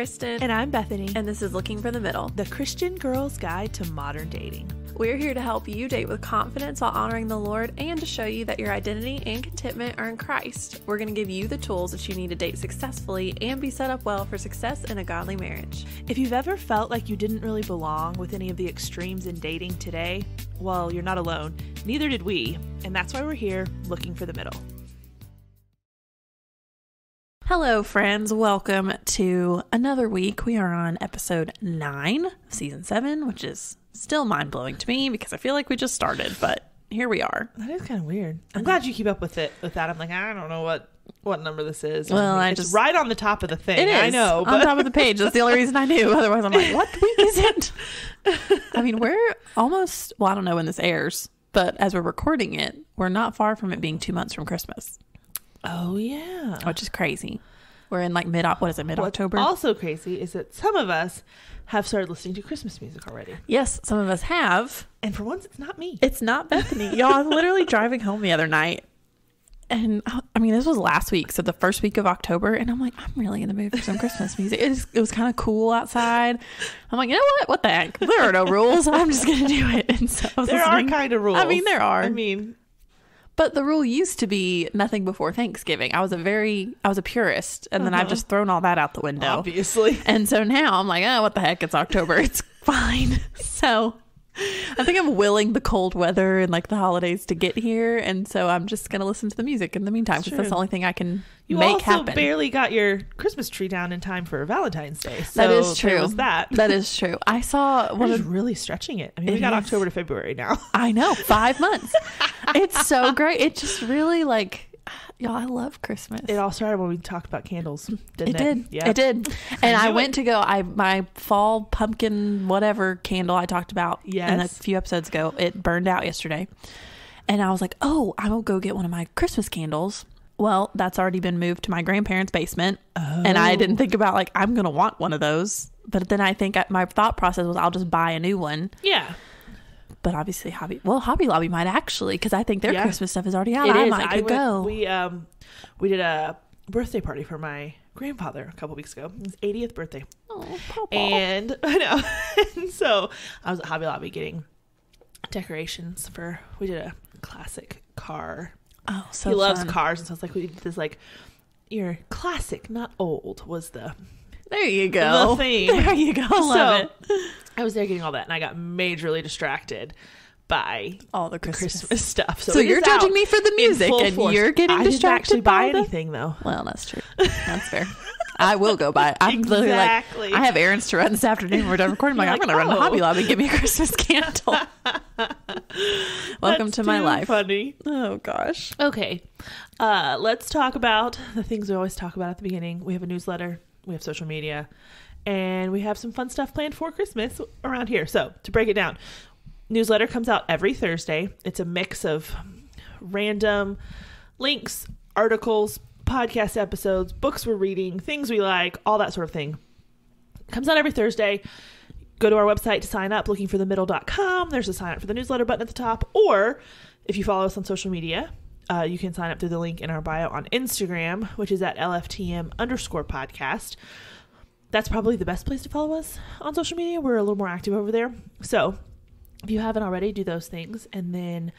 Kristen. And I'm Bethany, and this is Looking for the Middle, the Christian Girl's Guide to Modern Dating. We're here to help you date with confidence while honoring the Lord and to show you that your identity and contentment are in Christ. We're going to give you the tools that you need to date successfully and be set up well for success in a godly marriage. If you've ever felt like you didn't really belong with any of the extremes in dating today, well, you're not alone. Neither did we. And that's why we're here looking for the middle. Hello, friends. Welcome to another week. We are on episode nine of season seven, which is still mind blowing to me because I feel like we just started, but here we are. That is kind of weird. I'm glad you keep up with it. With that, I'm like, I don't know what what number this is. Well, I it's just- right on the top of the thing. It is. I know, on but top of the page. That's the only reason I knew. Otherwise, I'm like, what week is it? I mean, we're almost. Well, I don't know when this airs, but as we're recording it, we're not far from it being two months from Christmas, oh yeah. which is crazy. We're in like mid. What is it? Mid October. Also crazy is that some of us have started listening to Christmas music already, yes, some of us have. and for once, it's not me. It's not Bethany. Y'all, I was literally driving home the other night. And uh, I mean, this was last week, so the first week of October, and I'm like, I'm really in the mood for some Christmas music. It, is, it was kind of cool outside. I'm like, you know what? What the heck? There are no rules. I'm just gonna do it. And so I was there are kind of rules. I mean, there are. I mean, but the rule used to be nothing before Thanksgiving. I was a very, I was a purist, and then I've Uh-huh. just thrown all that out the window. obviously. And so now I'm like, oh, what the heck? It's October. It's fine. So I think I'm willing the cold weather and like the holidays to get here. And so I'm just going to listen to the music in the meantime because that's the only thing I can You make also happen. barely got your Christmas tree down in time for Valentine's Day. So that is true. That. That is true. I saw one of, really stretching it. I mean, It we got is. October to February now. I know, five months. it's so great. It just really like, y'all, I love Christmas. It all started when we talked about candles, didn't It it? did. Yeah. It did. And I went it. to go. I my fall pumpkin whatever candle I talked about yes. in a few episodes ago. It burned out yesterday, and I was like, "Oh, I will go get one of my Christmas candles." Well, that's already been moved to my grandparents' basement, and I didn't oh. think about like I'm gonna want one of those. But then I think I, my thought process was I'll just buy a new one. Yeah. But obviously, Hobby well, Hobby Lobby might actually because I think their Yeah. Christmas stuff is already out. It I is. might could went- go. We um we did a birthday party for my grandfather a couple weeks ago. His 80th birthday. oh, Papa. And I know. and so I was at Hobby Lobby getting decorations for we did a classic car. oh, so he loves cars and so it's like we did this like your classic, not old was the There you go. The. There you go. I love so it. I was there getting all that and I got majorly distracted by All the Christmas. Christmas stuff. So, So you're judging me for the music, and force. you're getting I didn't distracted buy by anything though. Well, that's true. That's fair. I will go buy it. I'm literally like, I have errands to run this afternoon. We're done recording. I'm like, You're I'm going to run to oh. Hobby Lobby and give me a Christmas candle. Welcome That's to my life. Funny. Oh gosh. Okay, uh, let's talk about the things we always talk about at the beginning. We have a newsletter, we have social media, and we have some fun stuff planned for Christmas around here. So, to break it down, newsletter comes out every Thursday. It's a mix of random links, articles, podcast episodes, books we're reading, things we like, all that sort of thing. Comes out every Thursday. Go to our website to sign up, lookingforthemiddle.com. There's a sign up for the newsletter button at the top. Or if you follow us on social media, uh, you can sign up through the link in our bio on Instagram, which is at LFTM underscore podcast. That's probably the best place to follow us on social media. We're a little more active over there. So if you haven't already, do those things. And then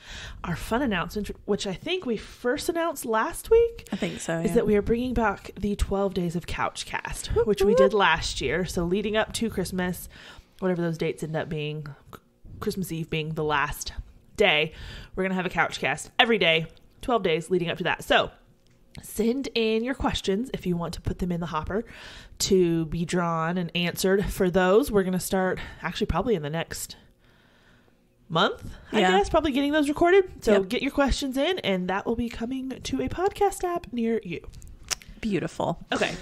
our fun announcement, which I think we first announced last week, I think so. is that we are bringing back the 12 days of Couchcast, which we did last year. So leading up to Christmas, whatever those dates end up being, Christmas Eve being the last day, we're going to have a Couchcast every day, 12 days leading up to that. So send in your questions if you want to put them in the hopper to be drawn and answered for those. We're going to start actually probably in the next month, I Yeah. guess, probably getting those recorded. So Yep. get your questions in, and that will be coming to a podcast app near you. beautiful. Okay,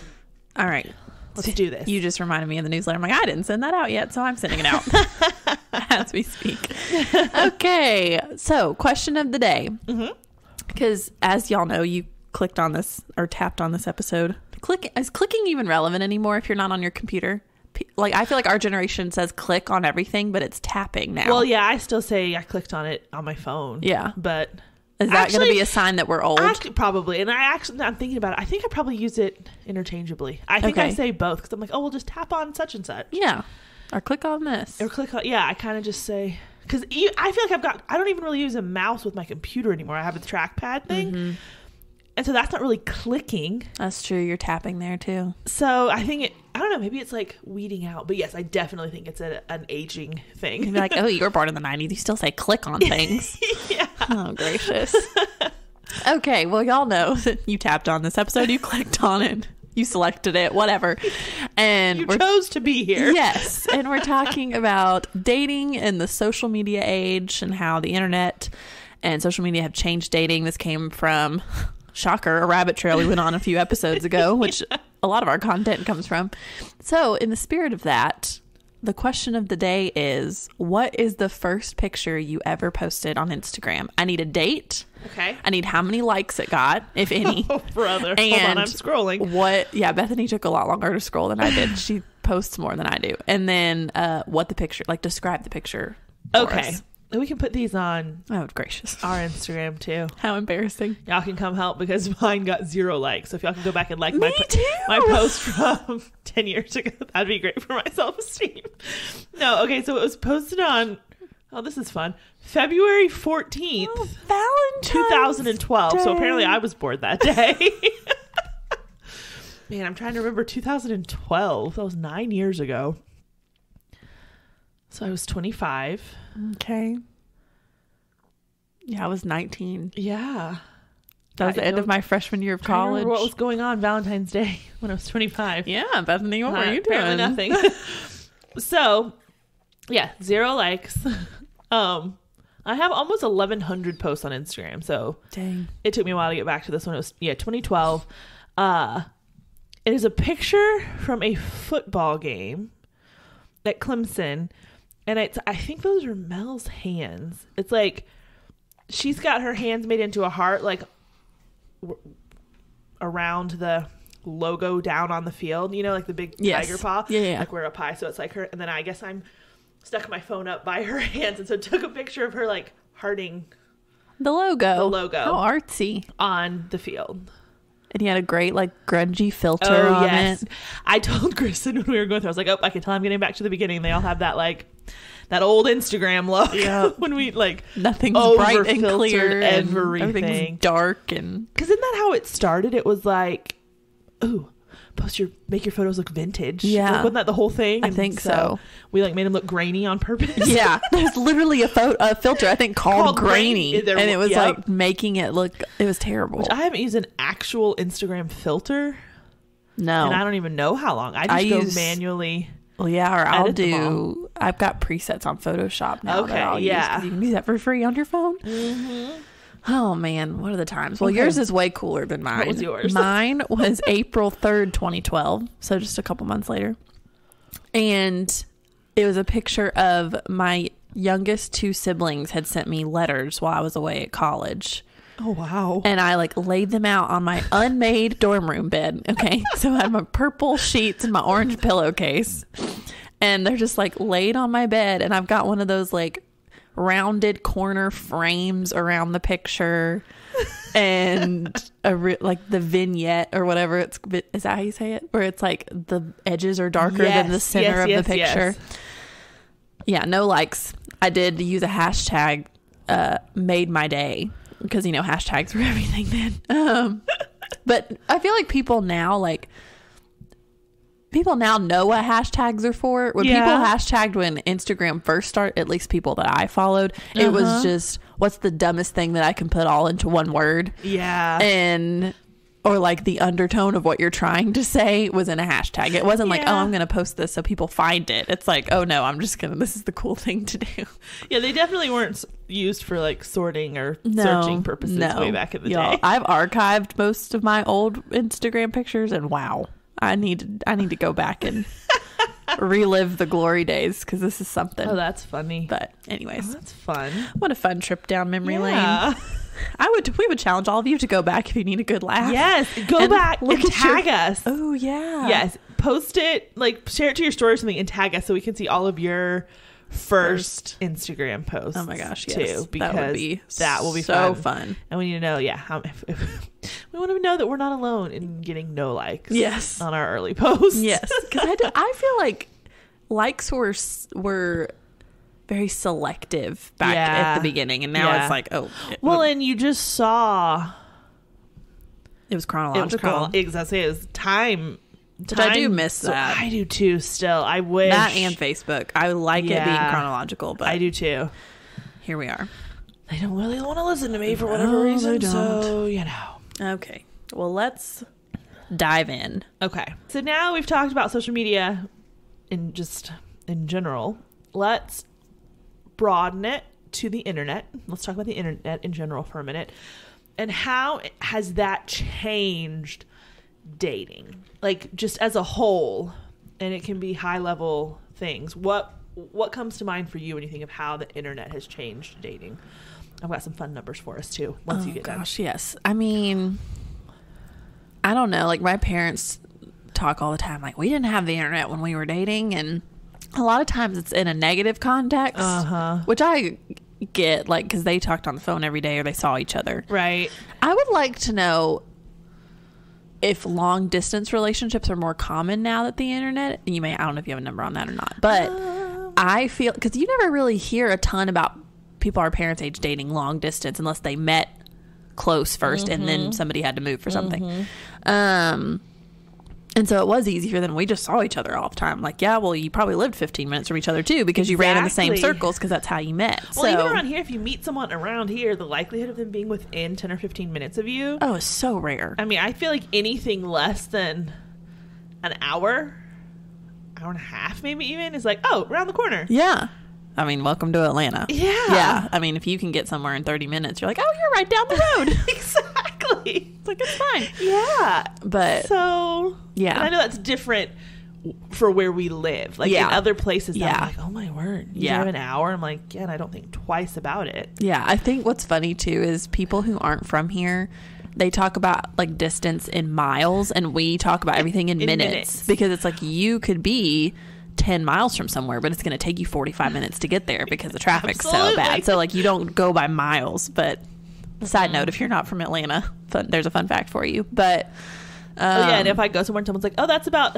All right. let's do this. You just reminded me of the newsletter. I'm like, I didn't send that out yet, so I'm sending it out as we speak. Okay. So, question of the day. Mhm. Because as y'all know, you clicked on this or tapped on this episode. Click is clicking even relevant anymore if you're not on your computer? Like I feel like our generation says click on everything, but it's tapping now. Well, yeah, I still say I clicked on it on my phone. Yeah. but Is that going to be a sign that we're old? Actually, probably. And I actually, I'm thinking about it. I think I probably use it interchangeably. I think I say both because I'm like, oh, we'll just tap on such and such. yeah. Or click on this. Or click on, yeah, I kind of just say, because I feel like I've got, I don't even really use a mouse with my computer anymore. I have a trackpad thing. Mm-hmm. And so that's not really clicking. That's true. You're tapping there too. So I think it, I don't know, maybe it's like weeding out. But yes, I definitely think it's a, an aging You'd thing. be like, oh, you were born in the 90s. You still say click on things. yeah. oh, gracious. okay. Well, y'all know that you tapped on this episode. You clicked on it. You selected it, whatever. And You we're chose to be here. Yes, and we're talking about dating in the social media age and how the internet and social media have changed dating. This came from shocker, a rabbit trail we went on a few episodes ago, which a lot of our content comes from. So, in the spirit of that, the question of the day is what is the first picture you ever posted on Instagram? I need a date. Okay. I need how many likes it got, if any. Oh, brother. Hold And on, I'm scrolling. What? Yeah, Bethany took a lot longer to scroll than I did. She posts more than I do. And then uh, what the picture? Like describe the picture. Okay. us. We can put these on Oh, gracious! our Instagram too. How embarrassing. Y'all can come help because mine got zero likes. So if y'all can go back and like my Me po- too. my post from ten years ago, that'd be great for my self esteem. No, okay, so it was posted on. Oh, this is fun. February fourteenth, Oh, Valentine's. two thousand and twelve. So apparently, Day. I was bored that day. Man, I'm trying to remember 2012. That was nine years ago. So I was 25. Okay. Yeah, I was 19. Yeah. That was I the end of my freshman year of college. What was going on Valentine's Day when I was 25? yeah, Bethany, what were Uh, you doing? apparently nothing. so, yeah, zero likes. um, I have almost 1,100 posts on Instagram, so Dang. it took me a while to get back to this one. It was yeah, 2012. Uh, it is a picture from a football game at Clemson, and it's I think those are Mel's hands. It's like she's got her hands made into a heart, like w- around the logo down on the field. You know, like the big Yes. tiger paw. Yeah, yeah. Like we're a pie, so it's like her. And then I guess I'm stuck my phone up by her hands, and so took a picture of her like hearting The logo. The logo. How artsy. on the field. And he had a great, like, grungy filter Oh yes, it. I told Kristen when we were going through. I was like, "Oh, I can tell I'm getting back to the beginning. They all have that like that old Instagram look. Yeah, when we like, Nothing's bright and clear. and everything. Everything's dark and because isn't that how it started? It was like, ooh, post your make your photos look vintage. Yeah. Like, wasn't that the whole thing? I And think so. We like made them look grainy on purpose. yeah, there's literally a photo, a filter I think called, Called grainy, Grainy. There- and it was like making it look. It was terrible. Which I haven't used an actual Instagram filter, no, and I don't even know how long. I just I go use- manually. well, yeah, or I'll do. I've got presets on Photoshop now. Okay, that I'll use, you can do that for free on your phone. Mm-hmm. Oh man, what are the times? Well, Okay. yours is way cooler than mine. was yours? Mine was April third, twenty twelve. So just a couple months later, and it was a picture of my youngest two siblings had sent me letters while I was away at college. Oh wow! and I like laid them out on my unmade dorm room bed. Okay. So I have my purple sheets and my orange pillowcase. And they're just like laid on my bed. And I've got one of those like rounded corner frames around the picture and a re- like the vignette or whatever it's is that how you say it? Where it's like the edges are darker than the center yes, of the picture yes. yeah no likes. I did use a hashtag uh made my day because you know hashtags were everything then. Um but i feel like people now like people now know what hashtags are for when Yeah. people hashtagged when instagram first started at least people that i followed it was Uh-huh. just what's the dumbest thing that i can put all into one word Yeah. and or like the undertone of what you're trying to say was in a hashtag. It wasn't like, oh, I'm going to post this so people find it. It's like, oh no, I'm just going to, this is the cool thing to do. Yeah, they definitely weren't used for like sorting or No, searching purposes no. way back in the Y'all, day. I've archived most of my old Instagram pictures and wow, I need to, I need to go back and relive the glory days because this is something. Oh, that's funny. but Oh, anyways, that's fun. what a fun trip down memory lane. I would, we would challenge all of you to go back if you need a good laugh. Yes. Go back look and at your- tag us. Oh yeah. Yes. Post it, like share it to your story or something and tag us so we can see all of your first Instagram post. Oh my gosh, yes. too, because that would be that will be so fun. fun. And we need to know, yeah, how if, if, we want to know that we're not alone in getting no likes. Yes. on our early posts. Yes, because I, do- I feel like likes were were very selective back at the beginning, and now Yeah. it's like, oh, it, Well, and you just saw it was it chronological. was called exactly it was time. Which I do miss that. I do too. Still, I wish that and Facebook. I like it being chronological, but I do too. here we are. They don't really want to listen to me for No, whatever they reason. So you know. Okay, well, let's dive in. Okay. So now we've talked about social media in just in general. Let's broaden it to the internet. Let's talk about the internet in general for a minute. And how has that changed dating? Like just as a whole, and it can be high level things. What what comes to mind for you when you think of how the internet has changed dating? I've got some fun numbers for us too. Once you Oh, get done. gosh, yes. I mean, I don't know. Like my parents talk all the time. Like we didn't have the internet when we were dating, and a lot of times it's in a negative context, Uh-huh. which I get. Like because they talked on the phone every day or they saw each other. Right. I would like to know if long distance relationships are more common now that the internet. You may I don't know if you have a number on that or not, but Um, I feel because you never really hear a ton about people our parents' age dating long distance unless they met close 1st and Mm-hmm. then somebody had to move for something. Um, and so it was easier than we just saw each other all the time. Like, yeah, well, you probably lived 15 minutes from each other too because you ran in the same circles because that's how you met. Well, so, even around here, if you meet someone around here, the likelihood of them being within 10 or 15 minutes of you, oh, it's so rare. I mean, I feel like anything less than an hour, hour and a half, maybe even, is like, oh, around the corner. Yeah. I mean, welcome to Atlanta. Yeah. Yeah. I mean, if you can get somewhere in 30 minutes, you're like, oh, you're right down the road. exactly. It's like, it's fine. Yeah. But So, Yeah. And I know that's different for where we live. Like Yeah. in other places, yeah. I'm like, oh my word. You Yeah. drive an hour? I'm like, yeah, and I don't think twice about it. yeah, I think what's funny too is people who aren't from here, they talk about like distance in miles and we talk about everything in, In minutes, minutes. because it's like you could be 10 miles from somewhere, but it's going to take you 45 minutes to get there because the traffic's so bad. So, like, you don't go by miles. But, side note, if you're not from Atlanta, fun, there's a fun fact for you. But, um, Oh yeah, and if I go somewhere and someone's like, "Oh, that's about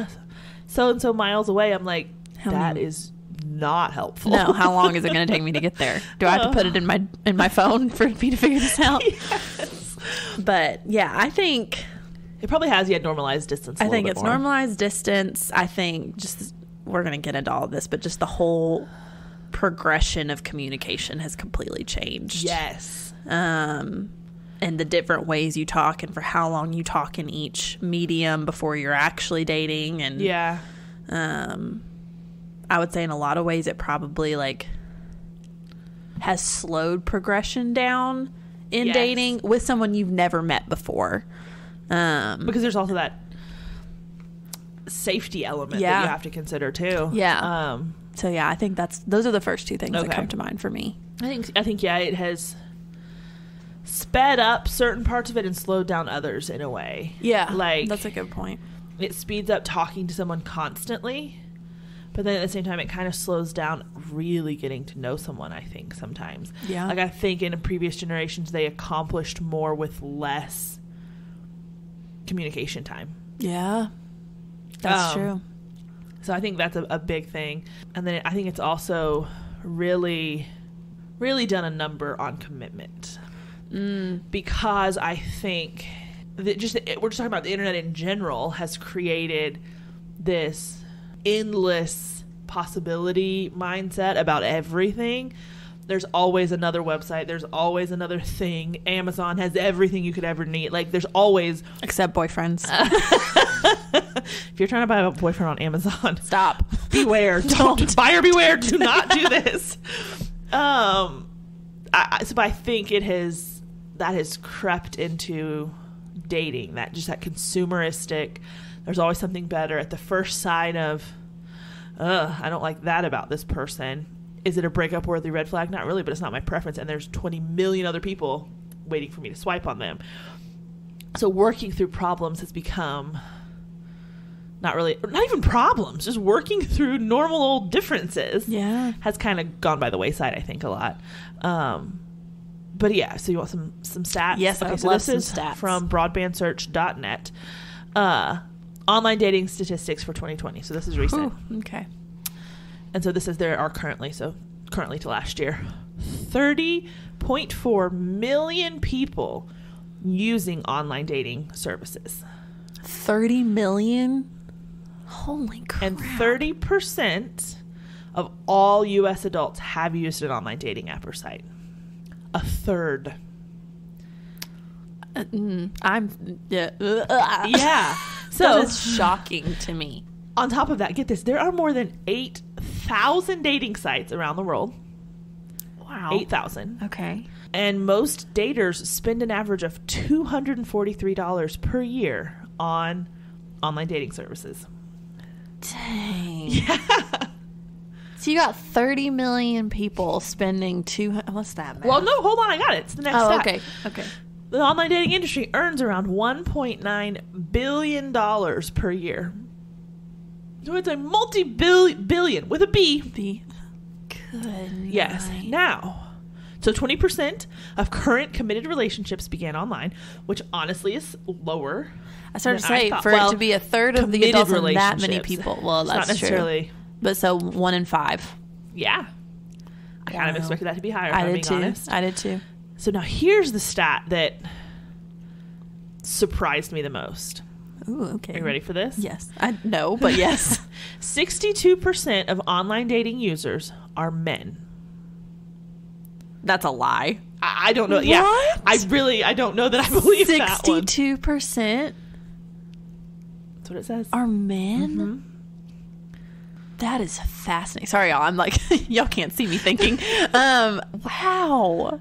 so and so miles away," I'm like, How "That is not helpful." No, how long is it going to take me to get there? Do I have to put it in my in my phone for me to figure this out? Yes. But yeah, I think It probably has yet normalized distance. I I think it's normalized distance. I think just we're going to get into all of this, but just the whole progression of communication has completely changed. Yes. Um and the different ways you talk and for how long you talk in each medium before you're actually dating and Yeah. um i would say in a lot of ways it probably like has slowed progression down in Yes. dating with someone you've never met before um Because there's also that safety element that you have to consider too. Yeah. Um, so yeah i think that's those are the first two things that come to mind for me I think I think yeah, it has sped up certain parts of it and slowed down others in a way. yeah Like- that's a good point It speeds up talking to someone constantly, but then at the same time, it kind of slows down really getting to know someone. I think sometimes. Yeah. Like I think in previous generations, they accomplished more with less communication time. yeah that's Um, true So I think that's a, a big thing. And then I think it's also really, really done a number on commitment mm, because I think that just we're just talking about the internet in general has created this endless possibility mindset about everything. There's always another website. There's always another thing. Amazon has everything you could ever need. Like there's always except boyfriends if you're trying to buy a boyfriend on Amazon, stop beware. Don't buyer beware. Do not do this. Um, I, I- so I think it has that has crept into dating. That just that consumeristic. There's always something better at the first sign of, ugh, I don't like that about this person. Is it a breakup worthy red flag? Not really, but it's not my preference. And there's 20 million other people waiting for me to swipe on them. So working through problems has become not really, not even problems, just working through normal old differences Yeah. has kind of gone by the wayside, I think, a lot. Um, but yeah, so you want some some stats? Yes, I okay, would so love this some is stats. from broadbandsearch.net. Uh, online dating statistics for 2020. So this is recent. Ooh, okay. And so this is there are currently, so currently to last year, 30.4 million people using online dating services. 30 million? Holy crap. And 30% of all US adults have used an online dating app or site. A third. Uh, mm, I'm yeah. Yeah. So is shocking to me. on top of that, get this, there are more than 8,000 dating sites around the world. Wow. 8,000. Okay. And most daters spend an average of $243 per year on online dating services. Dang. Yeah. So you got 30 million people spending two. What's that? Math? Well, no, hold on. I got it. It's the next Oh, stat. okay. Okay. The online dating industry earns around $1.9 billion per year. So it's a multi billion with a B. Be good. Yes. night. Now, so 20% of current committed relationships began online, which honestly is lower. I started to say for Well, it to be a third of the adults and that many people. Well, that's not necessarily. true. But so one in five. Yeah. I kind of expected that to be higher, I did too. honest. I did too. So now here's the stat that surprised me the most. Ooh, okay. Are you ready for this? Yes. I no, but yes. 62% of online dating users are men. That's a lie. I, I don't know. Yeah. I really, I don't know that I believe that. Sixty-two percent That's what it says. are men. Mhm. That is fascinating. Sorry, y'all. I'm like, y'all can't see me thinking. Um, wow.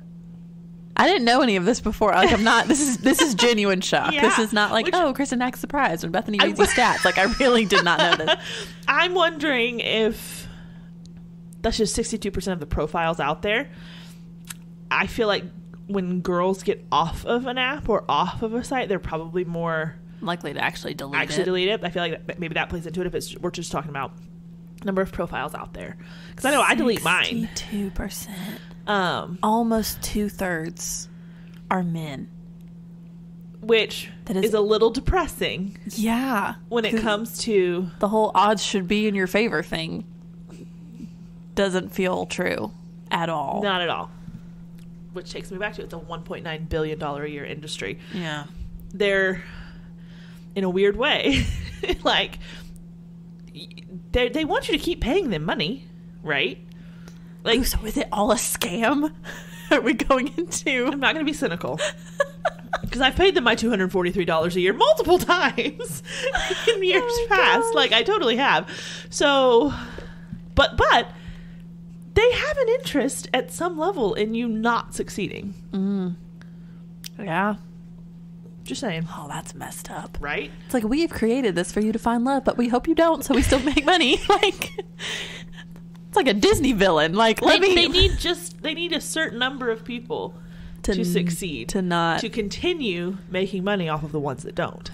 I didn't know any of this before. Like, I'm not. This is this is genuine shock. This is not like, Which- oh, Kristen acts surprised and Bethany I- reads these stats. Like, I really did not know this. I'm wondering if that's just 62% of the profiles out there. I feel like when girls get off of an app or off of a site, they're probably more Likely to actually delete actually it. delete it. I feel like maybe that plays into it if it's we're just talking about number of profiles out there. Because I know I delete mine. Sixty-two percent. Um, Almost two thirds are men. which That is, is- a little depressing Yeah. when it comes to the whole odds should be in your favor thing doesn't feel true at all. not at all. Which takes me back to it's a 1.9 billion dollar a year industry. Yeah. they're in a weird way like they they want you to keep paying them money right like Ooh, so is it all a scam? Are we going into? i'm not going to be cynical because i've paid them my $243 a year multiple times in years Oh past gosh. like i totally have so but but they have an interest at some level in you not succeeding Mm. Yeah. Just saying Oh, that's messed up. right It's like we've created this for you to find love, but we hope you don't, so we still make money. like it's like a Disney villain. Like they, let me they need just they need a certain number of people to, succeed to not. to continue making money off of the ones that don't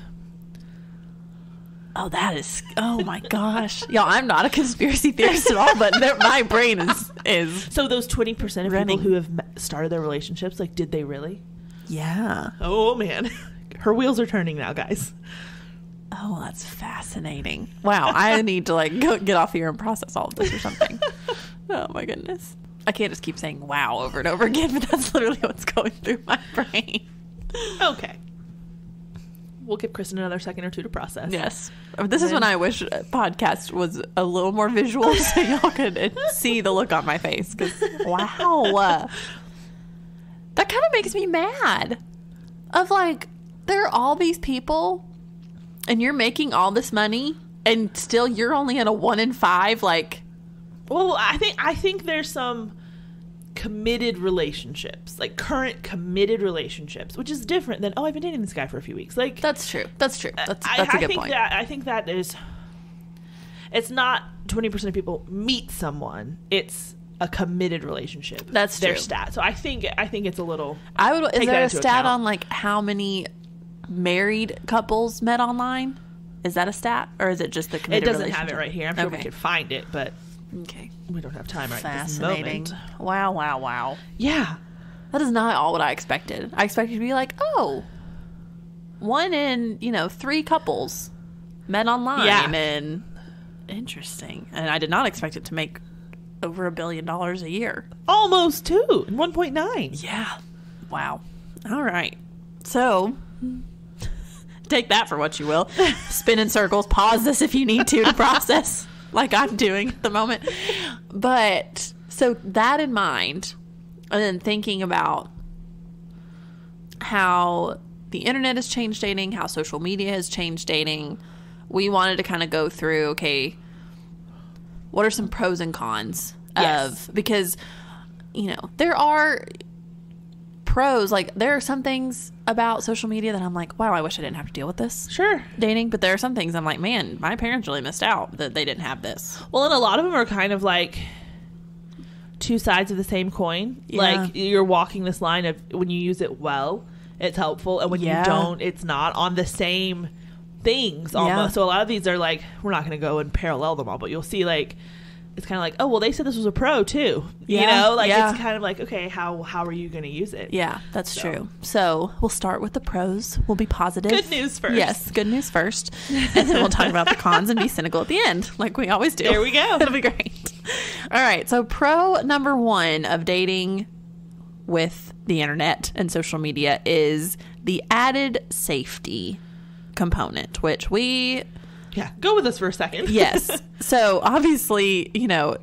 oh, that is. Oh my gosh, y'all! I'm not a conspiracy theorist at all, but my brain is is. so those 20% of Running. people who have started their relationships like did they really Yeah. oh man her wheels are turning now guys Oh, that's fascinating. Wow, I need to like go get off here and process all of this or something. oh my goodness. I can't just keep saying wow over and over again, but that's literally what's going through my brain. okay we'll give kristen another second or two to process Yes. This is when I wish podcast was a little more visual so y'all could see the look on my face. Because, wow. That kind of makes me mad. Of like, there are all these people and you're making all this money and still you're only at a one in five. Like, well i think i think there's some committed relationships like current committed relationships which is different than oh i've been dating this guy for a few weeks like that's true. That's true. That's, I, that's a I good think point. That, I think that is. It's not twenty percent of people meet someone. It's a committed relationship. That's their true. stat. So I think I think it's a little. I would. Is there a stat account. on like how many married couples met online? Is that a stat, or is it just the It doesn't have it right here. I'm sure we Okay. could find it, but Okay. we don't have time right this Fascinating. moment. Wow, wow, wow. Yeah. That is not all what I expected. I expected to be like, oh, one in, you know, three couples met online Yeah. and interesting. And I did not expect it to make over a billion dollars a year. Almost two. 1.9. Yeah. Wow. All right. So take that for what you will. Spin in circles. Pause this if you need to to process, like I'm doing at the moment. But so that in mind, and then thinking about how the internet has changed dating, how social media has changed dating, we wanted to kind of go through okay, what are some pros and cons Yes. of because you know, there are pros like there are some things about social media that I'm like, wow, I wish I didn't have to deal with this Sure. dating, but there are some things I'm like, man, my parents really missed out that they didn't have this. Well, and a lot of them are kind of like two sides of the same coin. Yeah. Like you're walking this line of when you use it well, it's helpful, and when Yeah. you don't, it's not on the same things almost. Yeah. So a lot of these are like we're not going to go and parallel them all, but you'll see like it's kind of like oh well they said this was a pro too. You know, like Yeah. it's kind of like okay how how are you going to use it? Yeah, that's So. true. So we'll start with the pros. We'll be positive. Good news first. Yes, good news first. And then we'll talk about the cons and be cynical at the end, like we always do. There we go. It'll be great. All right. So, pro number one of dating with the internet and social media is the added safety component, which we Yeah, go with us for a second. yes. So obviously, you know,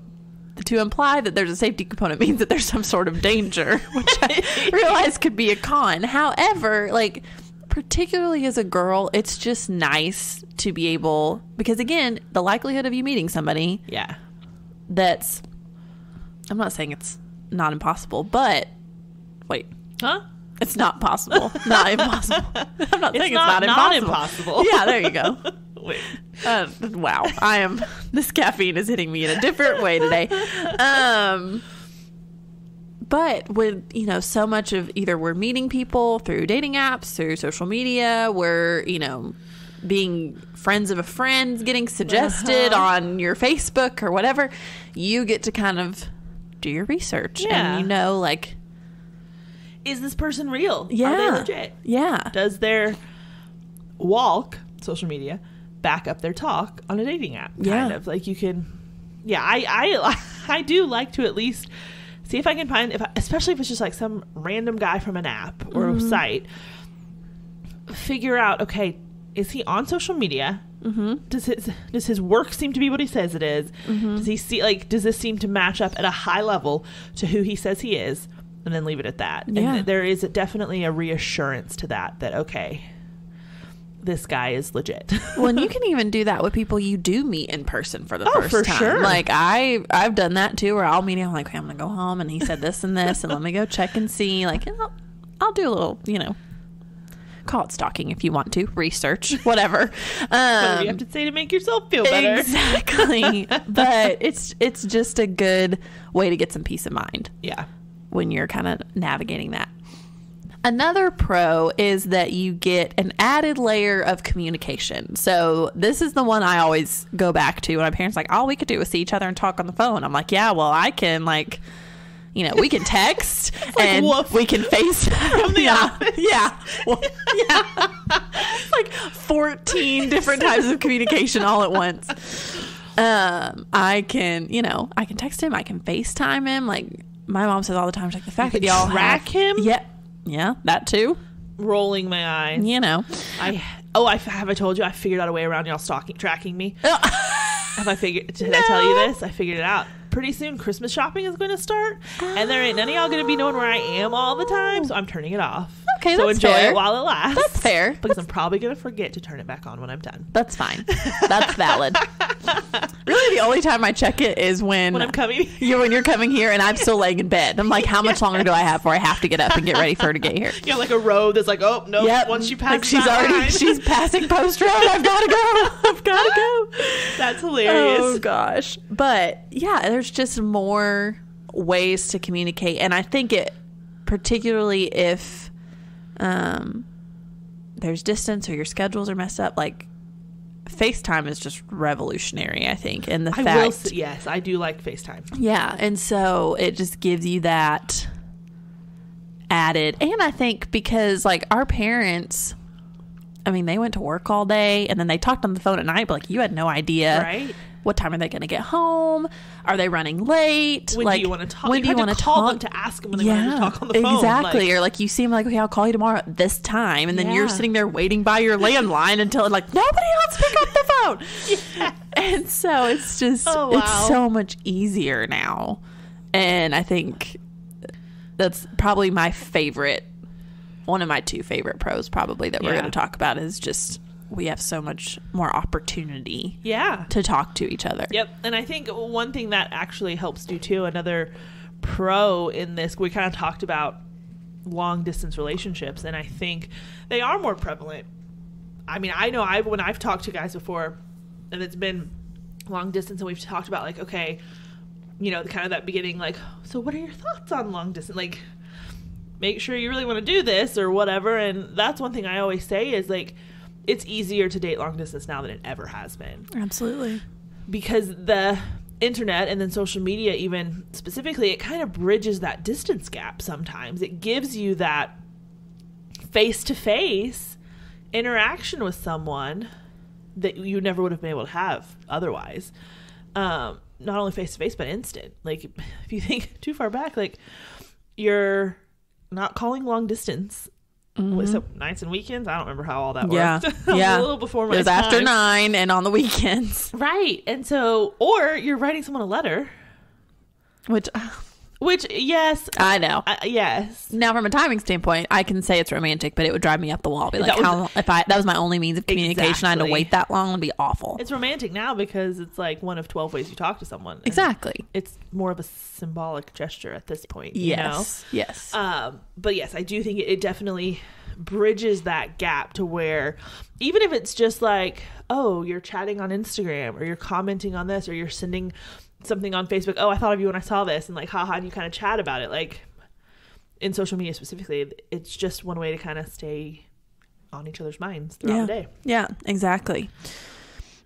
to imply that there's a safety component means that there's some sort of danger, which I realize could be a con. However, like particularly as a girl, it's just nice to be able because again, the likelihood of you meeting somebody yeah. that's I'm not saying it's not impossible, but wait, Huh? it's not possible. Not impossible. I'm not It's saying not- it's not not, impossible. impossible. Yeah, there you go. Wait. Uh, wow, I am. This caffeine is hitting me in a different way today. Um, but with you know so much of either we're meeting people through dating apps, through social media, we're you know being friends of a friend, getting suggested Uh-huh. on your Facebook or whatever. You get to kind of do your research, Yeah. and you know like Is this person real? yeah, Are they legit? yeah, does their walk social media back up their talk on a dating app kind Yeah. of like you can yeah i i i do like to at least see if i can find if I, especially if it's just like some random guy from an app or Mm-hmm. a site figure out okay is he on social media mm-hmm. does his does his work seem to be what he says it is? Mm-hmm. does he see like does this seem to match up at a high level to who he says he is and then leave it at that Yeah. and there is definitely a reassurance to that that okay this guy is legit well, and you can even do that with people you do meet in person for the Oh, first for time. sure. Like I, I've done that too. Where I'll meet him, like, okay, I'm gonna go home, and he said this and this, and let me go check and see. Like, I'll, I'll do a little, you know, call it stalking if you want to, research, whatever. Whatever Um, you have to say to make yourself feel better exactly. but it's it's just a good way to get some peace of mind yeah when you're kind of navigating that. Another pro is that you get an added layer of communication. So this is the one I always go back to when my parents are like, all we could do was see each other and talk on the phone. I'm like, yeah, well, I can like, you know, we can text like and Woof we can FaceTime from The yeah. Office. Yeah, Well, yeah, like 14 different types of communication all at once. Um, I can, you know, I can text him, I can FaceTime him. Like my mom says all the time, she's like the fact that y'all track have, him? Yeah, yeah, that too. rolling my eyes You know, i oh i have i told you i figured out a way around y'all stalking tracking me Have I figured? Did I tell you this? I figured it out. Pretty soon, Christmas shopping is going to start, and there ain't none of y'all going to be knowing where I am all the time. So I'm turning it off. Okay, so that's enjoy fair. it while it lasts. That's fair. because I'm probably going to forget to turn it back on when I'm done. that's fine. That's valid. really, the only time I check it is when When I'm coming, you when you're coming here and I'm still laying in bed. I'm like, how much longer do I have before I have to get up and get ready for her to get here? you got like a road that's like, oh no, Yep. once she like passes, she's already line. she's passing post road. I've got to go. I've got to go. that's oh, hilarious. Oh gosh. But yeah, there's just more ways to communicate and I think it particularly if um there's distance or your schedules are messed up like FaceTime is just revolutionary, I think. And the I fact say, yes, I do like FaceTime. Yeah, and so it just gives you that added. And I think because like our parents I mean, they went to work all day and then they talked on the phone at night, but like you had no idea Right. What time are they going to get home? Are they running late? When like, do you want to talk? When you do you want to call talk? them to ask them when they wanted to talk on the phone. Exactly. Like, or like you seem like, okay, I'll call you tomorrow at this time. And then you're sitting there waiting by your landline until like nobody else pick up the phone. And so it's just Oh, wow. it's so much easier now. And I think that's probably my favorite one of my two favorite pros probably that we're Yeah. going to talk about is just we have so much more opportunity yeah. to talk to each other. Yep. And I think one thing that actually helps do too, another pro in this, we kind of talked about long distance relationships, and I think they are more prevalent. I mean, I know I when I've talked to guys before, and it's been long distance, and we've talked about like, okay, you know, the kind of that beginning, like, so what are your thoughts on long distance? Like, make sure you really want to do this or whatever. And that's one thing I always say is like, it's easier to date long distance now than it ever has been. Absolutely. because the internet and then social media even specifically it kind of bridges that distance gap sometimes. It gives you that face to face interaction with someone that you never would have been able to have otherwise. Um not only face to face but instant. Like if you think too far back like you're not calling long distance so mm-hmm. nights and weekends i don't remember how all that Yeah. worked It Yeah. a little before my It was after nine and on the weekends, Right. And so, or you're writing someone a letter, which which, yes, I know. uh, yes. Now, from a timing standpoint, I can say it's romantic, but it would drive me up the wall. Be like, was- how if I that was my only means of communication, I had to wait that long, it'd be awful. It's romantic now because it's like one of 12 ways you talk to someone. Exactly. It's more of a symbolic gesture at this point. You Yes. Yes. Um, but yes, I do think it, it definitely bridges that gap to where even if it's just like, oh, you're chatting on Instagram or you're commenting on this or you're sending something on Facebook, oh, I thought of you when I saw this, and like, haha, and you kind of chat about it. Like, in social media specifically, it's just one way to kind of stay on each other's minds throughout yeah. the day. Yeah. Exactly.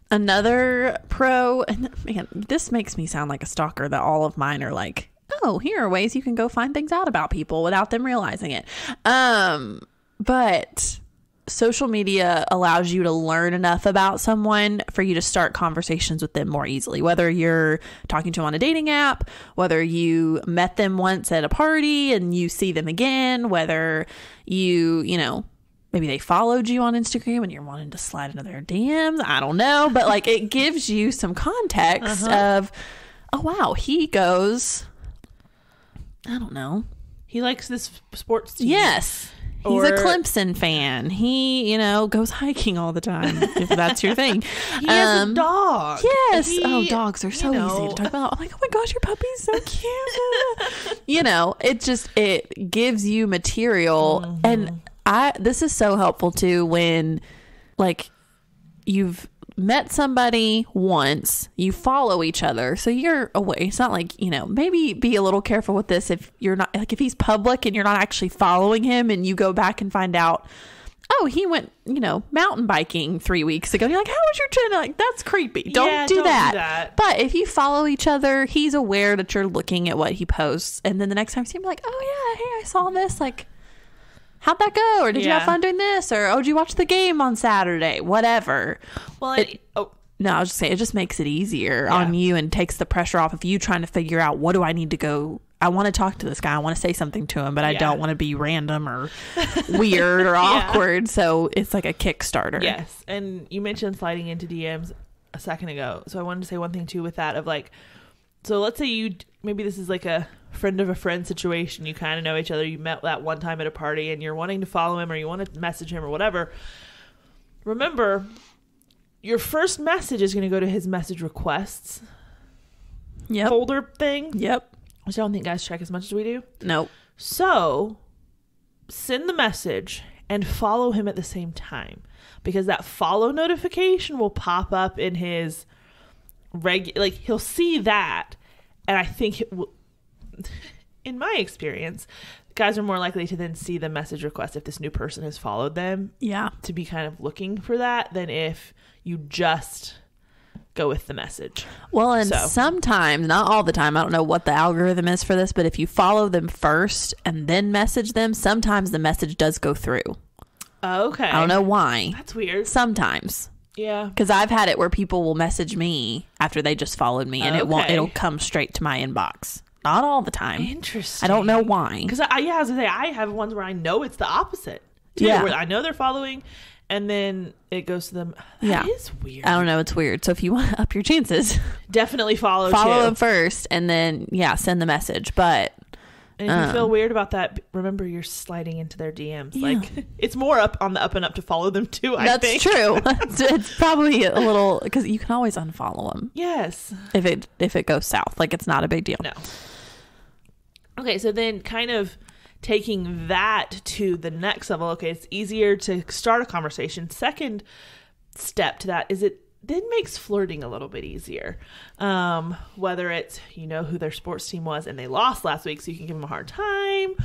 Another pro, and man, this makes me sound like a stalker. That all of mine are like, oh, here are ways you can go find things out about people without them realizing it. Um, but social media allows you to learn enough about someone for you to start conversations with them more easily. Whether you're talking to them on a dating app, whether you met them once at a party and you see them again, whether you, you know, maybe they followed you on Instagram and you're wanting to slide into their DMs. I don't know, but like it gives you some context uh-huh. of, oh wow, he goes, I don't know, He likes this sports team. Yes. He's a Clemson fan. He, you know, goes hiking all the time, if that's your thing. He has Um, a dog. Yes. He- oh, dogs are so easy know, to talk about. I'm like, oh my gosh, your puppy's so cute. you know, it just it gives you material, Mm-hmm. and I this is so helpful too when like you've met somebody once, you follow each other, so you're away. It's not like you know. Maybe be a little careful with this if you're not like if he's public and you're not actually following him, and you go back and find out. Oh, he went, you know, mountain biking three weeks ago. You're like, how was your trip? Like, that's creepy. Don't, Yeah, do, don't do that. that. But if you follow each other, he's aware that you're looking at what he posts, and then the next time you see him, like, oh yeah, hey, I saw this. Like, how'd that go? Or did you have fun doing this? Or oh, did you watch the game on Saturday? Whatever. Well, It- it, oh, No, I was just saying it just makes it easier Yeah. on you and takes the pressure off of you trying to figure out what do I need to go. I want to talk to this guy. I want to say something to him, but I don't want to be random or weird or awkward. So it's like a Kickstarter. yes. And you mentioned sliding into DMs a second ago. So I wanted to say one thing too with that of like, so let's say you maybe this is like a friend of a friend situation. You kind of know each other. You met that one time at a party, and you're wanting to follow him or you want to message him or whatever. Remember, your first message is going to go to his message requests Yep. folder thing, Yep. which I don't think guys check as much as we do. Nope. So send the message and follow him at the same time because that follow notification will pop up in his reg like he'll see that and I think it will in my experience, guys are more likely to then see the message request if this new person has followed them Yeah. to be kind of looking for that than if you just go with the message. Well, and So- sometimes, not all the time, I don't know what the algorithm is for this, but if you follow them first and then message them, sometimes the message does go through. Okay. I don't know why. That's weird. Sometimes. Yeah. Because I've had it where people will message me after they just followed me and it won't it'll come straight to my inbox. Not all the time. Interesting. I don't know why. Because I, yeah, I was gonna say I have ones where I know it's the opposite. too, Yeah. Where I know they're following, and then it goes to them. That Yeah. is weird. I don't know, it's weird. So if you want to up your chances, Definitely follow. follow too. them first and then yeah, send the message. But And if you Um, feel weird about that, remember you're sliding into their DMs. Yeah. Like it's more up on the up and up to follow them too. I that's think. true. it's, it's probably a little because you can always unfollow them Yes. if it if it goes south. Like it's not a big deal. No. Okay, so then kind of taking that to the next level. Okay, it's easier to start a conversation. Second step to that is it then makes flirting a little bit easier. Um, whether it's you know who their sports team was and they lost last week, so you can give them a hard time,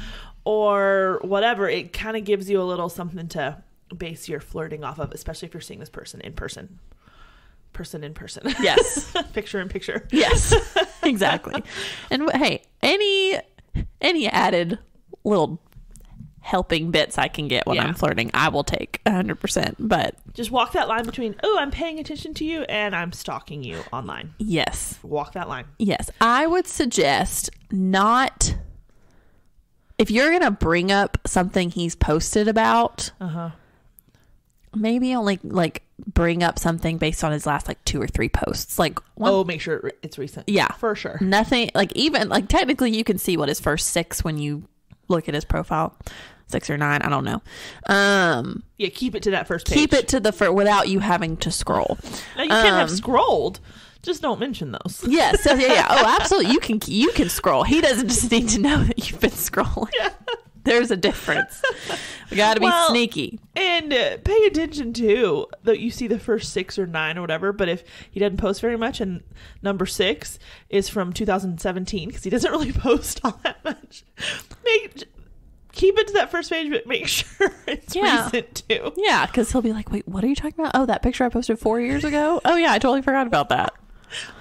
or whatever. It kind of gives you a little something to base your flirting off of, especially if you're seeing this person in person, person in person. Yes. picture in picture. Yes, exactly. And hey, any any added little helping bits I can get when Yeah. I'm flirting, I will take hundred percent. But Just walk that line between, oh, I'm paying attention to you and I'm stalking you online. yes, Walk that line. yes, I would suggest not if you're gonna bring up something he's posted about. Uh huh. Maybe only like bring up something based on his last like two or three posts. Like one, Oh, make sure it's recent. Yeah. For sure. nothing like even like technically you can see what his first six when you look at his profile six or nine i don't know um Yeah, keep it to that first page. keep it to the first without you having to scroll Now, you can have um, scrolled, just don't mention those. yes so yeah, yeah oh absolutely you can you can scroll he doesn't just need to know that you've been scrolling there's a difference. We gotta be Well- sneaky. And uh, pay attention too that you see the first six or nine or whatever. But if he doesn't post very much, and number six is from 2017 because he doesn't really post all that much, make keep it to that first page, but make sure it's Yeah. recent too. yeah because he'll be like wait what are you talking about? Oh that picture i posted four years ago? Oh yeah i totally forgot about that.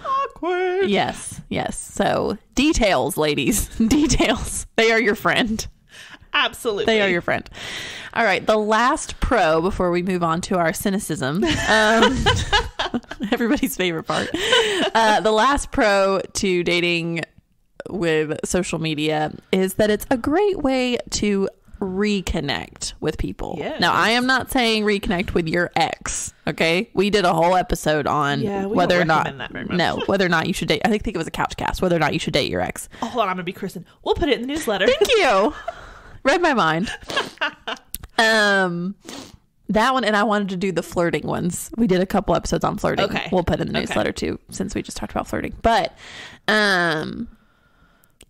Awkward. yes yes. So details ladies. Details. They are your friend Absolutely. They are your friend. All right, the last pro before we move on to our cynicism. Um, everybody's favorite part. Uh, the last pro to dating with social media is that it's a great way to reconnect with people. Yes. Now, I am not saying reconnect with your ex. Okay, we did a whole episode on Yeah, whether or not no whether or not you should date. I think think it was a couch cast. Whether or not you should date your ex. Oh, hold on, I'm gonna be Kristen. We'll put it in the newsletter. Thank you. Read my mind. Um, that one, and I wanted to do the flirting ones. We did a couple episodes on flirting. Okay. We'll put in the Okay. newsletter too, since we just talked about flirting. But, um,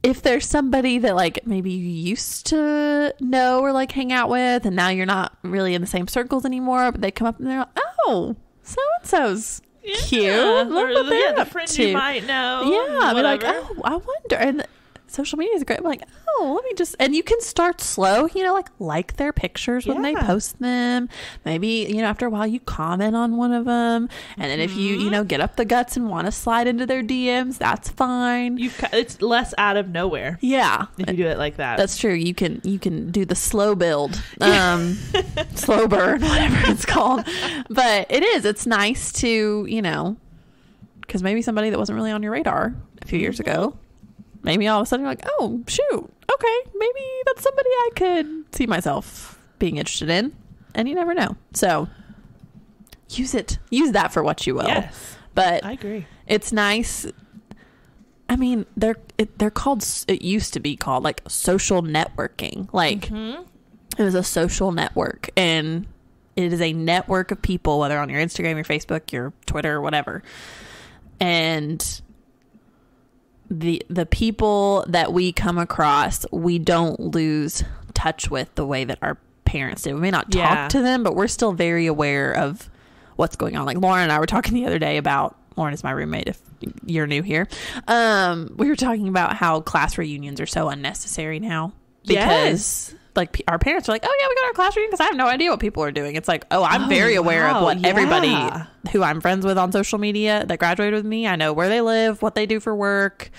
if there's somebody that like maybe you used to know or like hang out with, and now you're not really in the same circles anymore, but they come up and they're like, "Oh, so and so's cute. Yeah, Look or what they're yeah, the friend to." you might know. Yeah, be like, oh, I wonder. And social media is great. I'm like, oh, let me just, and you can start slow, you know, like like their pictures when they post them. Maybe, you know, after a while you comment on one of them. And then if you, you Mm-hmm. know, get up the guts and want to slide into their DMs, that's fine. you it's less out of nowhere yeah. if you do it like that. That's true. You can you can do the slow build, um, slow burn, whatever it's called. But it is. It's nice to you know, because maybe somebody that wasn't really on your radar a few years ago, maybe all of a sudden you're like, oh shoot, okay, maybe that's somebody I could see myself being interested in, and you never know. So use it. Use that for what you will. yes, But I agree. it's nice. I mean, they're it, they're called. It used to be called like social networking. Like Mm-hmm. it was a social network, and it is a network of people, whether on your Instagram, your Facebook, your Twitter, whatever. And the the people that we come across, we don't lose touch with the way that our parents did. We may not talk Yeah. to them, but we're still very aware of what's going on. Like Lauren and I were talking the other day about Lauren is my roommate. If you're new here, um, we were talking about how class reunions are so unnecessary now because. Yes. Like our parents are like, oh yeah, we got our class reunion because I have no idea what people are doing. It's like, oh, I'm Oh, very aware of wow, what everybody who I'm friends with on social media that graduated with me. I know where they live, what they do for work,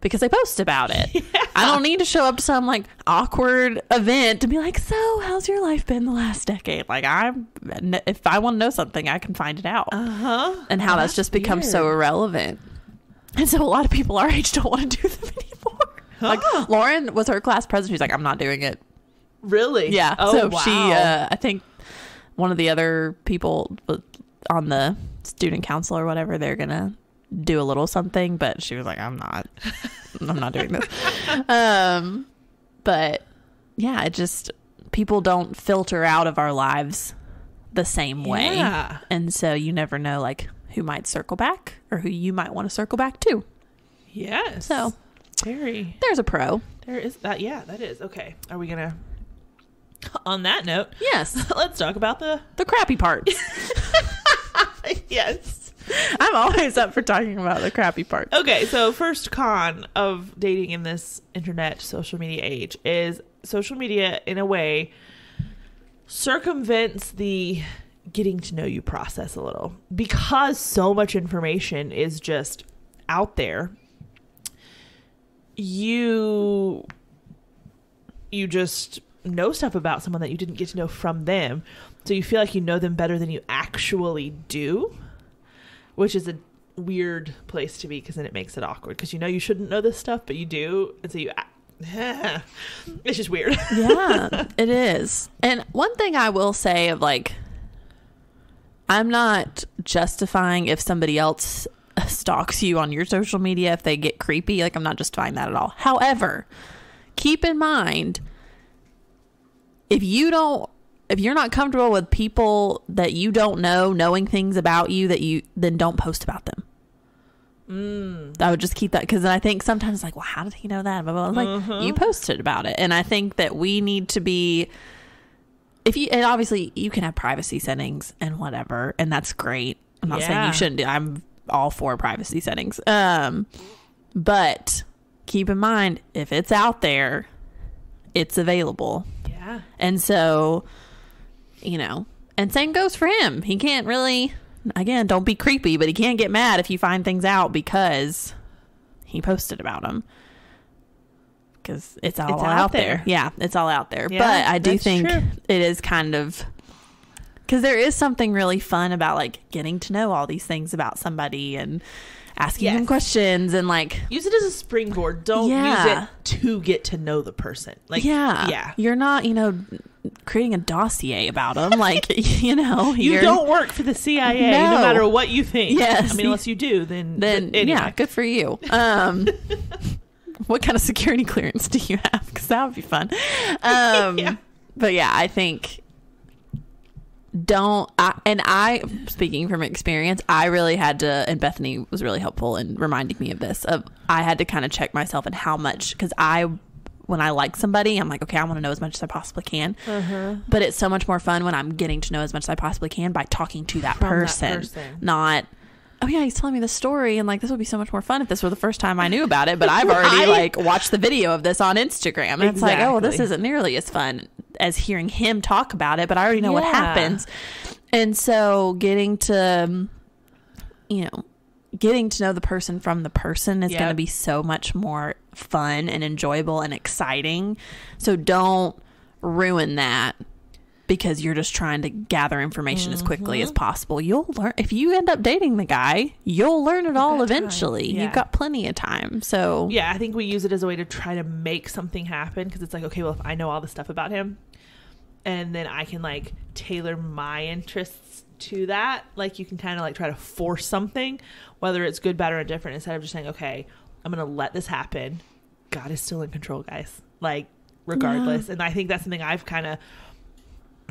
because they post about it. I don't need to show up to some like awkward event to be like, so how's your life been the last decade? Like, I'm if I want to know something, I can find it out, Uh huh. and how that's just become so irrelevant. And so a lot of people our age don't want to do them anymore. Like Lauren was her class president. She's like, I'm not doing it. Really? Yeah. Oh, so wow. she, uh, I think one of the other people on the student council or whatever, they're gonna do a little something, but she was like, I'm not, I'm not doing this. Um, but yeah, it just people don't filter out of our lives the same way, Yeah. and so you never know like who might circle back or who you might want to circle back to. Yes. So very. there's a pro. There is that. Yeah, that is okay. Are we gonna? On that note, Yes, let's talk about the. the crappy parts. yes. I'm always up for talking about the crappy parts. Okay, so first con of dating in this internet social media age is social media in a way circumvents the getting to know you process a little because so much information is just out there you you just know stuff about someone that you didn't get to know from them so you feel like you know them better than you actually do which is a weird place to be because then it makes it awkward because you know you shouldn't know this stuff but you do and so you it's just weird yeah, it is. And one thing I will say of like I'm not justifying if somebody else stalks you on your social media if they get creepy, like I'm not justifying that at all. However, keep in mind if you don't if you're not comfortable with people that you don't know knowing things about you that you then don't post about them. mm. I would just keep that because I think sometimes like, well, how did he know that? Blah, blah, blah. Like Mhm. you posted about it, and I think that we need to be. If you and obviously you can have privacy settings and whatever, and that's great. I'm not saying you shouldn't. do I'm all for privacy settings. Um, but keep in mind if it's out there, it's available, yeah and so you know. And same goes for him. He can't really. Again, don't be creepy, but he can't get mad if you find things out because he posted about them. Because it's all It's out, out there. there. Yeah, it's all out there. Yeah, but I do think true. it is kind of because there is something really fun about like getting to know all these things about somebody and asking them Yes. questions and like use it as a springboard don't Yeah. use it to get to know the person like yeah yeah you're not you know creating a dossier about them like you know you don't work for the CIA no. No. matter what you think. Yes. I mean, unless you do, then then anyway. yeah, good for you. Um, what kind of security clearance do you have? Because that would be fun. Um, Yeah. But yeah, I think don't. I, and I, speaking from experience, I really had to. And Bethany was really helpful in reminding me of this. Of I had to kind of check myself and how much because I. When I like somebody, I'm like, okay, I want to know as much as I possibly can. Uh-huh. But it's so much more fun when I'm getting to know as much as I possibly can by talking to that, From that person, person. not. Oh yeah, he's telling me the story, and like this would be so much more fun if this were the first time I knew about it. But I've already Right? like watched the video of this on Instagram, and it's like, oh, well, this isn't nearly as fun as hearing him talk about it. But I already know what happens, and so getting to, um, you know, getting to know the person from the person is going to be so much more fun and enjoyable and exciting. So don't ruin that because you're just trying to gather information as quickly Mm-hmm. as possible. You'll learn if you end up dating the guy, you'll learn it all eventually. Yeah. You've got plenty of time. So Yeah, I think we use it as a way to try to make something happen because it's like, okay, well, if I know all this stuff about him, and then I can like tailor my interests to that, like you can kind of like try to force something, whether it's good, bad, or indifferent, instead of just saying, okay, I'm gonna let this happen. God is still in control, guys. Like regardless, and I think that's something I've kind of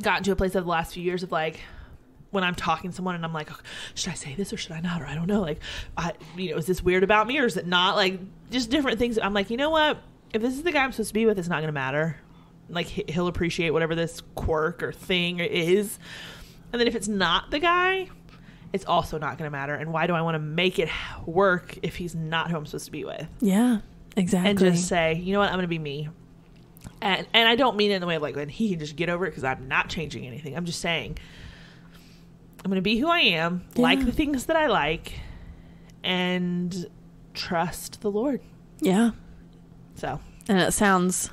gotten to a place of the last few years of like when I'm talking to someone and I'm like, oh, should I say this or should I not? Or I don't know. Like, I, you know, is this weird about me or is it not? Like, just different things. I'm like, you know what? If this is the guy I'm supposed to be with, it's not going to matter. Like, he'll appreciate whatever this quirk or thing is. And then if it's not the guy, it's also not going to matter. And why do I want to make it work if he's not who I'm supposed to be with? Yeah, exactly. And just say, you know what, I'm going to be me. And and I don't mean it in the way of like, and he can just get over it because I'm not changing anything. I'm just saying, I'm going to be who I am, like the things that I like, and trust the Lord. yeah. So And it sounds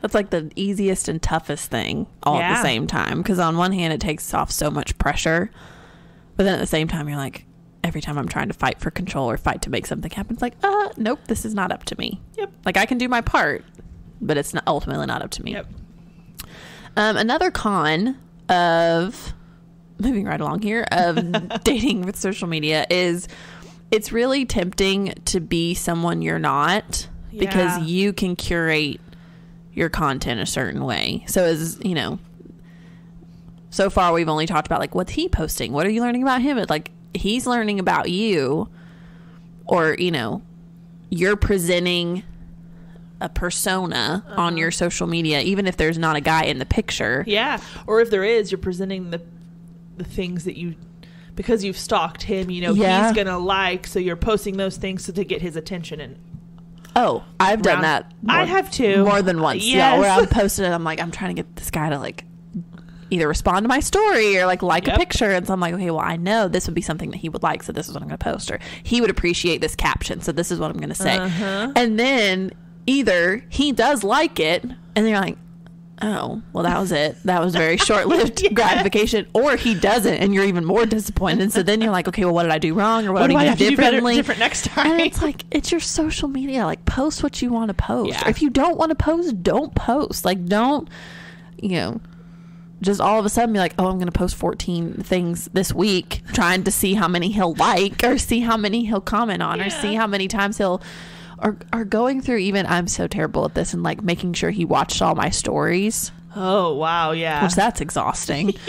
that's like the easiest and toughest thing all at the same time. Because on one hand, it takes off so much pressure, but then at the same time, you're like, every time I'm trying to fight for control or fight to make something happen, it's like, uh, nope, this is not up to me. Yep. Like I can do my part, but it's not ultimately not up to me. Yep. Um, another con of moving right along here of dating with social media is it's really tempting to be someone you're not because Yeah. you can curate your content a certain way. So as you know, so far we've only talked about like what's he posting? What are you learning about him? It's like he's learning about you or, you know, you're presenting a persona on your social media even if there's not a guy in the picture. Yeah. Or if there is, you're presenting the the things that you because you've stalked him, you know, Yeah. he's gonna like, so you're posting those things to, to get his attention and Oh, I've done that. I have too. more than once. Yeah, Yes. where I'm posted, I'm like, I'm trying to get this guy to like either respond to my story or like like Yep. a picture, and so I'm like, okay, well, I know this would be something that he would like, so this is what I'm going to post, or he would appreciate this caption, so this is what I'm going to say, Uh-huh. and then either he does like it, and then you're like. Oh, well, that was it. That was very short lived gratification. Or he doesn't, and you're even more disappointed. So then you're like, okay, well, what did I do wrong? Or what, what did do I I have do to do better differently? different next time? And it's like it's your social media. Like post what you want to post. Yeah. Or if you don't want to post, don't post. Like don't you know just all of a sudden be like, "Oh, I'm going to post 14 things this week trying to see how many he'll like or see how many he'll comment on or see how many times he'll or are going through even I'm so terrible at this and like making sure he watched all my stories, oh wow, yeah. which that's exhausting.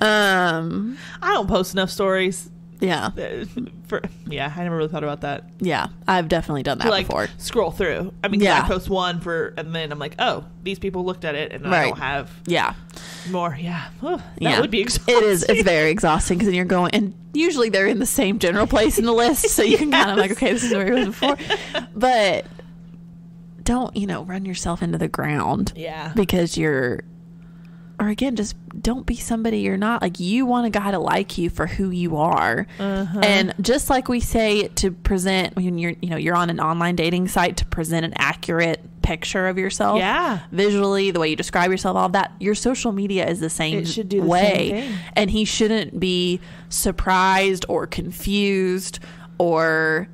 Um I don't post enough stories. yeah. uh, For yeah, I never really thought about that. Yeah. I've definitely done that like before. scroll through. I mean, Yeah. I post one for, and then I'm like, oh, these people looked at it, and I Right. don't have Yeah. more. Yeah, Oh, that yeah. would be exhausting. It is. It's very exhausting because then you're going, and usually they're in the same general place in the list, so you can kind of like, okay, this is where it was before. But don't, you know, run yourself into the ground yeah. because you're, or again, just don't be somebody you're not. Like you want a guy to like you for who you are, Uh-huh. and just like we say to present when you're, you know, you're on an online dating site to present an accurate picture of yourself Yeah. visually, the way you describe yourself, all that. Your social media is the same It should do the way, same thing. and he shouldn't be surprised or confused or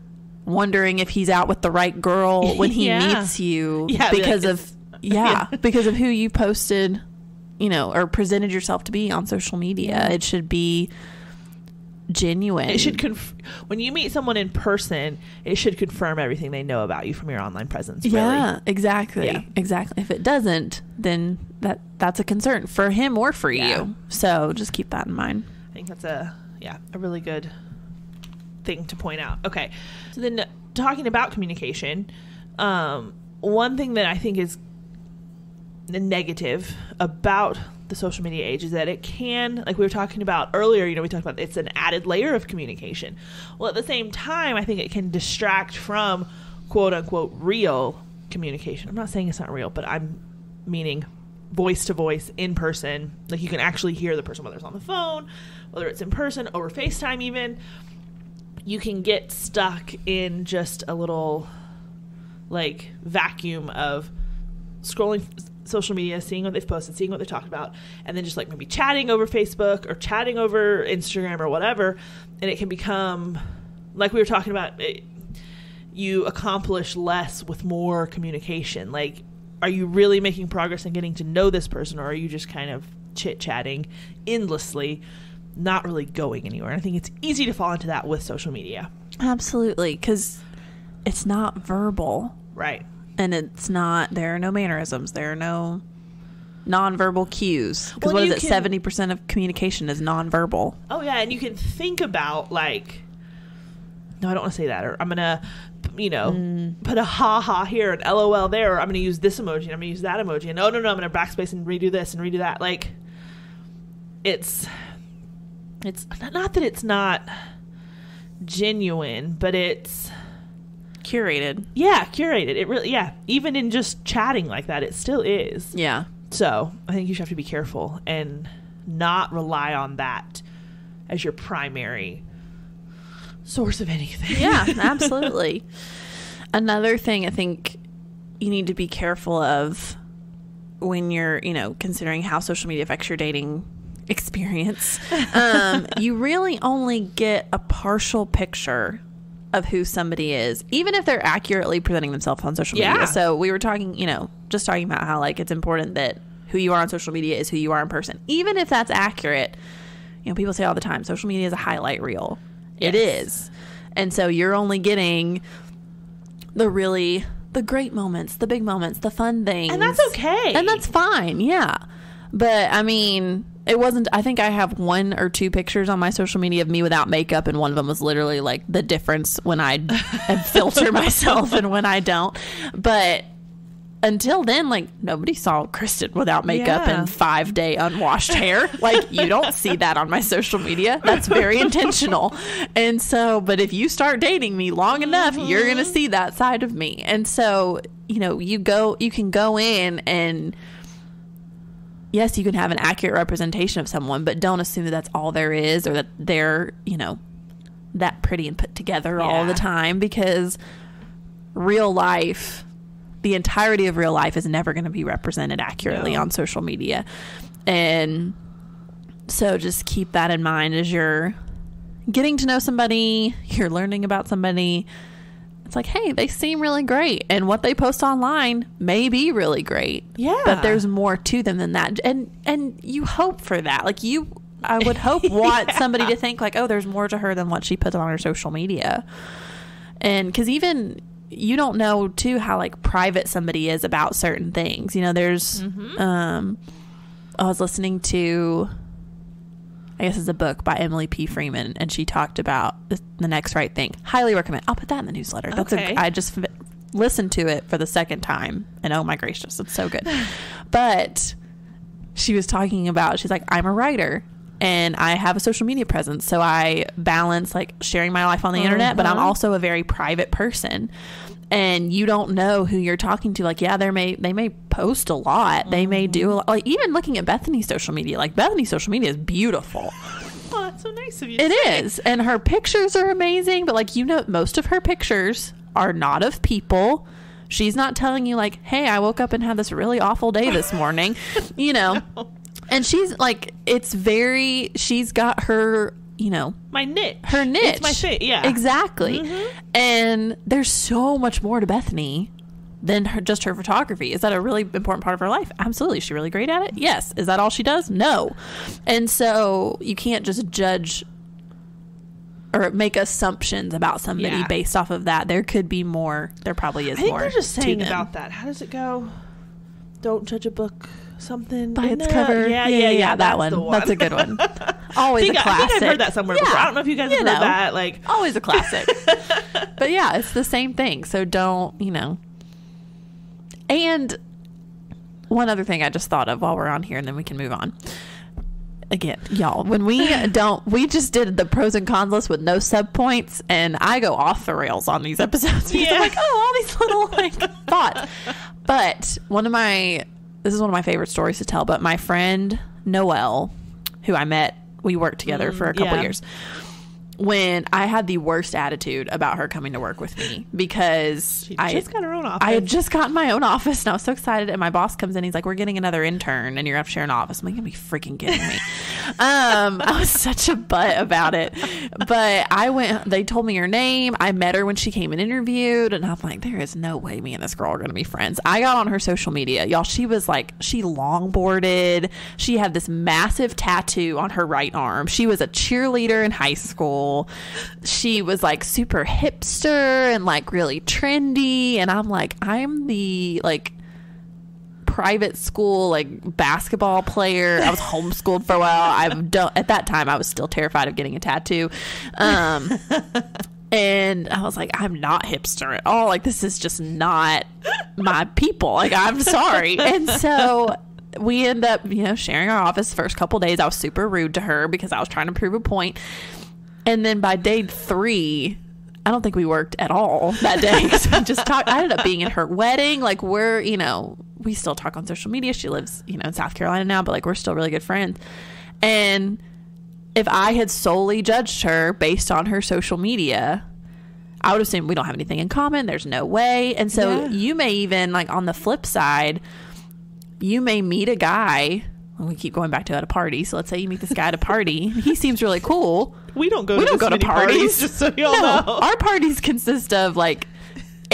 wondering if he's out with the right girl when he Yeah. meets you Yeah, be like, because of yeah because of who you posted, you know, or presented yourself to be on social media. It should be genuine. It should conf- when you meet someone in person, it should confirm everything they know about you from your online presence. Really. Yeah, exactly. Yeah. Exactly. If it doesn't, then that that's a concern for him or for Yeah. you. So just keep that in mind. I think that's a yeah a really good thing to point out. Okay, so then talking about communication, um, one thing that I think is negative about the social media age is that it can, like we were talking about earlier, you know, we talked about it's an added layer of communication. Well, at the same time, I think it can distract from quote unquote real communication. I'm not saying it's not real, but I'm meaning voice to voice in person. Like you can actually hear the person, whether it's on the phone, whether it's in person, over FaceTime, even. You can get stuck in just a little like vacuum of scrolling social media, seeing what they've posted, seeing what they talked about, and then just like maybe chatting over Facebook or chatting over Instagram or whatever, and it can become like we were talking about. It, you accomplish less with more communication. Like, are you really making progress in getting to know this person, or are you just kind of chit chatting endlessly, not really going anywhere? And I think it's easy to fall into that with social media. Absolutely, because it's not verbal Right. And it's not. There are no mannerisms. There are no nonverbal cues. Because Well, what is it? Seventy percent of communication is nonverbal. Oh yeah, and you can think about like, no, I don't want to say that, or I'm gonna, you know, mm. put a ha ha here and lol there, or I'm gonna use this emoji, and I'm gonna use that emoji, and oh no no, I'm gonna backspace and redo this and redo that. Like, it's it's not that it's not genuine, but it's Curated. yeah, curated. It really yeah, even in just chatting like that, it still is. Yeah. So, I think you should have to be careful and not rely on that as your primary source of anything. Yeah, absolutely. Another thing I think you need to be careful of when you're, you know, considering how social media affects your dating experience, um, you really only get a partial picture of who somebody is, even if they're accurately presenting themselves on social Yeah. media. So we were talking, you know, just talking about how like it's important that who you are on social media is who you are in person. Even if that's accurate, you know, people say all the time, social media is a highlight reel. It Yes. is. And so you're only getting the really the great moments, the big moments, the fun things. And that's okay. And that's fine. Yeah. But I mean, it wasn't I think I have one or two pictures on my social media of me without makeup and one of them was literally like the difference when I filter myself and when I don't. But until then, like nobody saw Kristen without makeup Yeah. and five day unwashed hair. Like you don't see that on my social media. That's very intentional. And so, but if you start dating me long enough, you're gonna mm-hmm. see that side of me. And so, you know, you go, you can go in and yes, you can have an accurate representation of someone, but don't assume that that's all there is or that they're, you know, that pretty and put together all the time because real life, the entirety of real life is never going to be represented accurately No. on social media. And so just keep that in mind as you're getting to know somebody, you're learning about somebody. It's like, hey, they seem really great. And what they post online may be really great. Yeah. But there's more to them than that. And and you hope for that. Like you I would hope want Yeah. somebody to think like, oh, there's more to her than what she puts on her social media. And because even you don't know too how like private somebody is about certain things. You know, there's um I was listening to I guess it's a book by Emily P. Freeman, and she talked about the, next right thing. Highly recommend. I'll put that in the newsletter. That's Okay. a, I just f- listened to it for the second time, and oh my gracious, it's so good. but she was talking about she's like i'm a writer and i have a social media presence so i balance like sharing my life on the internet but i'm Uh-huh. also a very private person and you don't know who you're talking to like yeah they may they may post a lot. They may do a mm-hmm. lot. Like even looking at bethany's social media like bethany's social media is beautiful. Oh, that's so nice of you. it is. And her pictures are amazing but like you know most of her pictures are not of people. She's not telling you like hey i woke up and had this really awful day this morning you know? And she's like it's very she's got her you know My niche. her niche It's my thing. Yeah. Mm-hmm. exactly and there's so much more to bethany than her, just her photography is that a really important part of her life absolutely is she really great at it yes is that all she does no and so you can't just judge or make assumptions about somebody Yeah. based off of that there could be more there probably is I think more they're just saying about that. How does it go? Don't judge a book. Something by its cover Yeah, yeah, yeah. that that's one. one. that's a good one always I think, a I classic think I've heard that somewhere before. I don't know if you guys You have know. heard that. Like, always a classic. but yeah, it's the same thing. So don't, you know. And one other thing I just thought of while we're on here, and then we can move on. Again, y'all, when we don't, we just did the pros and cons list with no sub points, and I go off the rails on these episodes because Yeah. I'm like, oh, all these little like thoughts. But one of my, this is one of my favorite stories to tell. But my friend Noel, who I met, we worked together for a couple mm, yeah. years when I had the worst attitude about her coming to work with me because she I just got her own office. I had just gotten my own office and I was so excited. And my boss comes in, he's like, "We're getting another intern, and you're gonna have to share an office." I'm like, "You're be freaking kidding me!" um, I was such a butt about it, but I went. They told me her name. I met her when she came and interviewed, and I'm like, "There is no way me and this girl are gonna be friends." I got on her social media, y'all. She was like, she longboarded. She had this massive tattoo on her right arm. She was a cheerleader in high school. She was like super hipster and like really trendy. And I'm like, I'm the like private school like basketball player. I was homeschooled for a while. I don't at that time I was still terrified of getting a tattoo. Um and I was like, I'm not hipster at all. Like this is just not my people. Like I'm sorry. And so we end up, you know, sharing our office first couple days. I was super rude to her because I was trying to prove a point. And then by day three, I don't think we worked at all that day. so just talk. I ended up being in her wedding. Like we're, you know, we still talk on social media. She lives, you know, in South Carolina now, but like we're still really good friends. And if I had solely judged her based on her social media, I would assume we don't have anything in common. There's no way. And so Yeah. you may even like on the flip side, you may meet a guy. Well, We keep going back to at a party. So let's say you meet this guy at a party. He seems really cool. We don't go. We to don't go to many parties. just so y'all No, know. our parties consist of like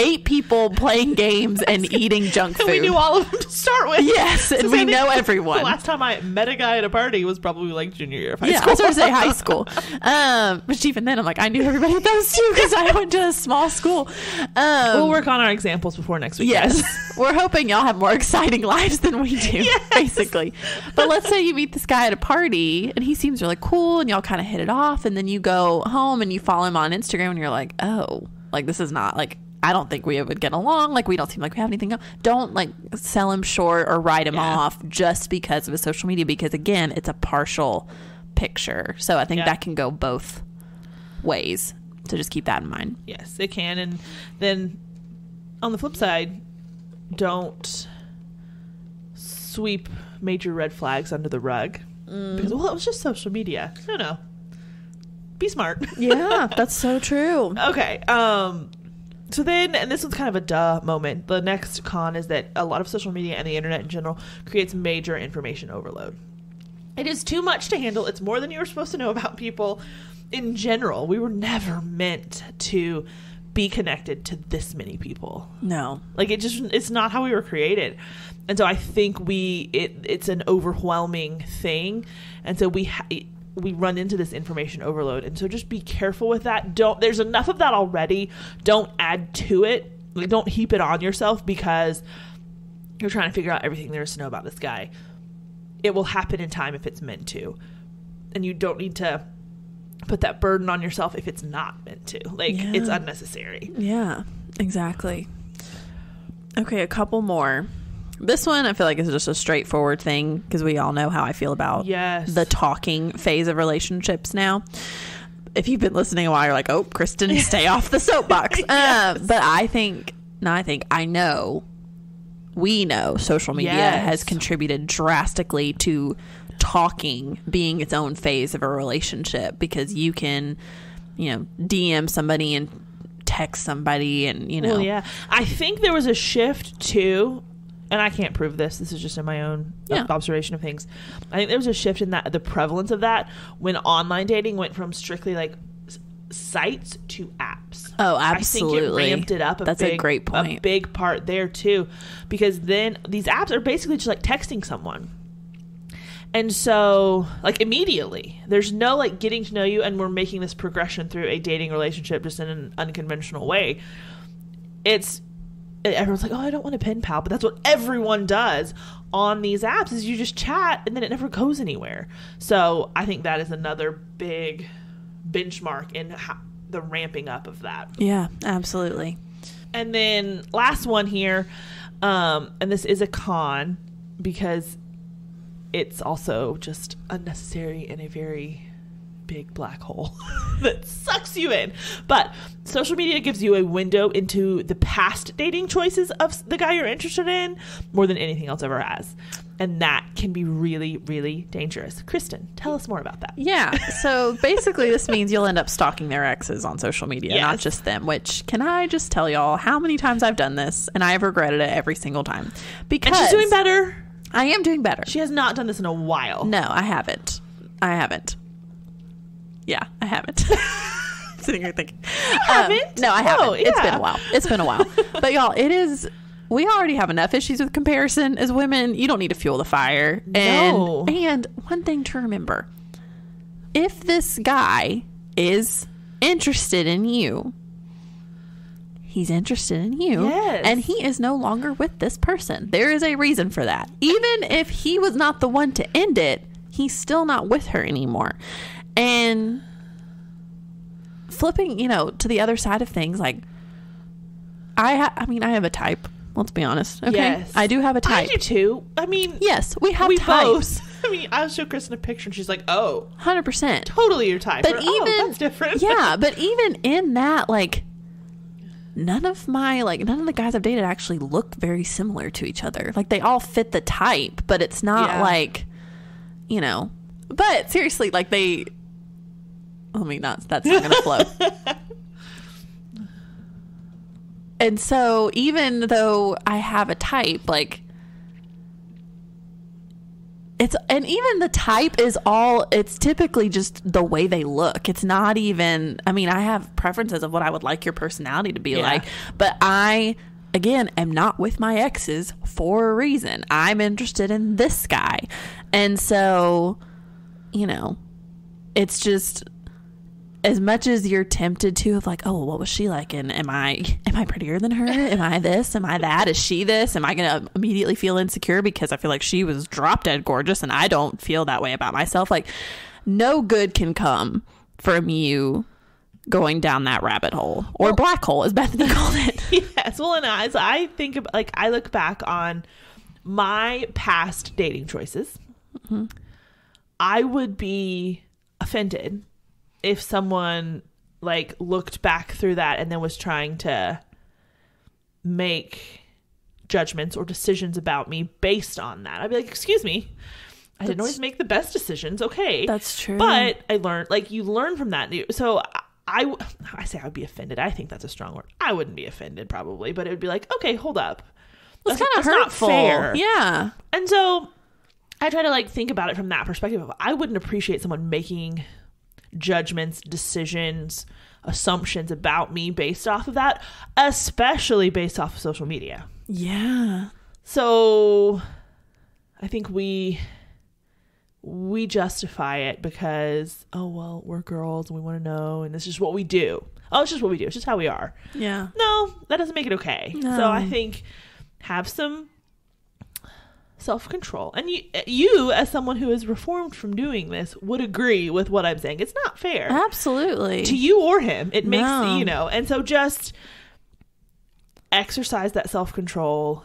eight people playing games and eating junk food. And we knew all of them to start with. Yes, and So we I know The last time I met a guy at a party was probably like junior year of high yeah, I school. was going to say high school. Um, but even then, I'm like, I knew everybody at those two because I went to a small school. Um, we'll work on our examples before next week. Yes. We're hoping y'all have more exciting lives than we do, basically. But let's say you meet this guy at a party and he seems really cool and y'all kind of hit it off. And then you go home and you follow him on Instagram and you're like, oh, like this is not like, I don't think we would get along. Like we don't seem like we have anything. Else. Don't like sell him short or write him Yeah. off just because of his social media because again, it's a partial picture. So I think Yeah. that can go both ways. So just keep that in mind. Yes, it can. And then on the flip side, don't sweep major red flags under the rug. Mm. Because, well, it was just social media. No, no. Be smart. Yeah, that's so true. Okay. Um so then and this was kind of a duh moment. The next con is that a lot of social media and the internet in general creates major information overload. It is too much to handle. It's more than you were supposed to know about people in general. We were never meant to be connected to this many people. No. Like it just it's not how we were created. And so I think we it it's an overwhelming thing. And so we ha- we run into this information overload. And so just be careful with that. Don't there's enough of that already. Don't add to it. Like don't heap it on yourself because you're trying to figure out everything there is to know about this guy. It will happen in time if it's meant to. And you don't need to put that burden on yourself if it's not meant to. Like it's unnecessary. Yeah, exactly. Okay, a couple more. This one I feel like is just a straightforward thing because we all know how I feel about Yes. the talking phase of relationships now. If you've been listening a while, you're like, oh, Kristen, stay off the soapbox. uh, but I think, no, I think, I know, we know social media Yes. has contributed drastically to talking being its own phase of a relationship because you can, you know, DM somebody and text somebody and, you know, Well, yeah. I think there was a shift too, and I can't prove this. This is just in my own Yeah. observation of things. I think there was a shift in that the prevalence of that when online dating went from strictly like sites to apps. Oh, I absolutely. think it ramped it up. A That's a big, great A big part there too, because then these apps are basically just like texting someone. And so, like immediately, there's no like getting to know you, and we're making this progression through a dating relationship just in an unconventional way. It's everyone's like, oh, I don't want a pen pal, but that's what everyone does on these apps is you just chat and then it never goes anywhere. So I think that is another big benchmark in how, the ramping up of that. Yeah, absolutely. And then last one here, um, and this is a con because it's also just unnecessary and a very big black hole that sucks you in. But social media gives you a window into the past dating choices of the guy you're interested in more than anything else ever has. And that can be really, really dangerous. Kristen, tell us more about that. Yeah. So basically, this means you'll end up stalking their exes on social media, not just them. Which can I just tell y'all how many times I've done this, and I have regretted it every single time. Because And she's doing better. I am doing better. She has not done this in a while. no, I haven't. I haven't. Yeah, I haven't. Sitting here thinking, you um, haven't? no, I haven't. Oh, It's been a while. It's been a while. but y'all, it is. We already have enough issues with comparison as women. You don't need to fuel the fire. No. And and one thing to remember: if this guy is interested in you, he's interested in you, Yes. and he is no longer with this person. There is a reason for that. Even if he was not the one to end it, he's still not with her anymore. And flipping, you know, to the other side of things, like I, ha- I mean, I have a type. Let's be honest. Okay. Yes. I do have a type. I do too. I mean, Yes, we have we types. both. I mean, I'll show Kristen a picture and she's like, "Oh, Hundred percent. totally your type." But Or, "Oh, even that's different. yeah, but even in that, like, none of my like none of the guys I've dated actually look very similar to each other. Like they all fit the type, but it's not Yeah. like, you know. But seriously, like they. Let me not. That's not gonna flow. And so, even though I have a type, like it's and even the type is all it's typically just the way they look. It's not even I mean, I have preferences of what I would like your personality to be Yeah. like, but I again am not with my exes for a reason. I'm interested in this guy. And so, you know, it's just as much as you're tempted to of like, oh, what was she like? And am I am I prettier than her? Am I this? Am I that? Is she this? Am I gonna immediately feel insecure because I feel like she was drop dead gorgeous and I don't feel that way about myself? Like, no good can come from you going down that rabbit hole or black hole, as Bethany called it. yes. Well, and as I think about, like, I look back on my past dating choices, mm-hmm. I would be offended if someone like looked back through that and then was trying to make judgments or decisions about me based on that. I'd be like, "Excuse me, I didn't That's- always make the best decisions." Okay, That's true. but I learned like you learn from that. So I, I say I would be offended. I think that's a strong word. I wouldn't be offended probably, but it would be like, okay, hold up. it's That's- kind of that's not hurtful. fair. Yeah. And so I try to like think about it from that perspective. Of, I wouldn't appreciate someone making judgments, decisions, assumptions about me based off of that, especially based off of social media. Yeah. So I think we we justify it because oh well we're girls and we want to know and this is what we do. Oh, it's just what we do. It's just how we are. Yeah. No, that doesn't make it okay. No. So I think have some self control, and you uh, you as someone who is reformed from doing this would agree with what I'm saying. It's not fair Absolutely. to you or him. It makes No. you know, and so just exercise that self control.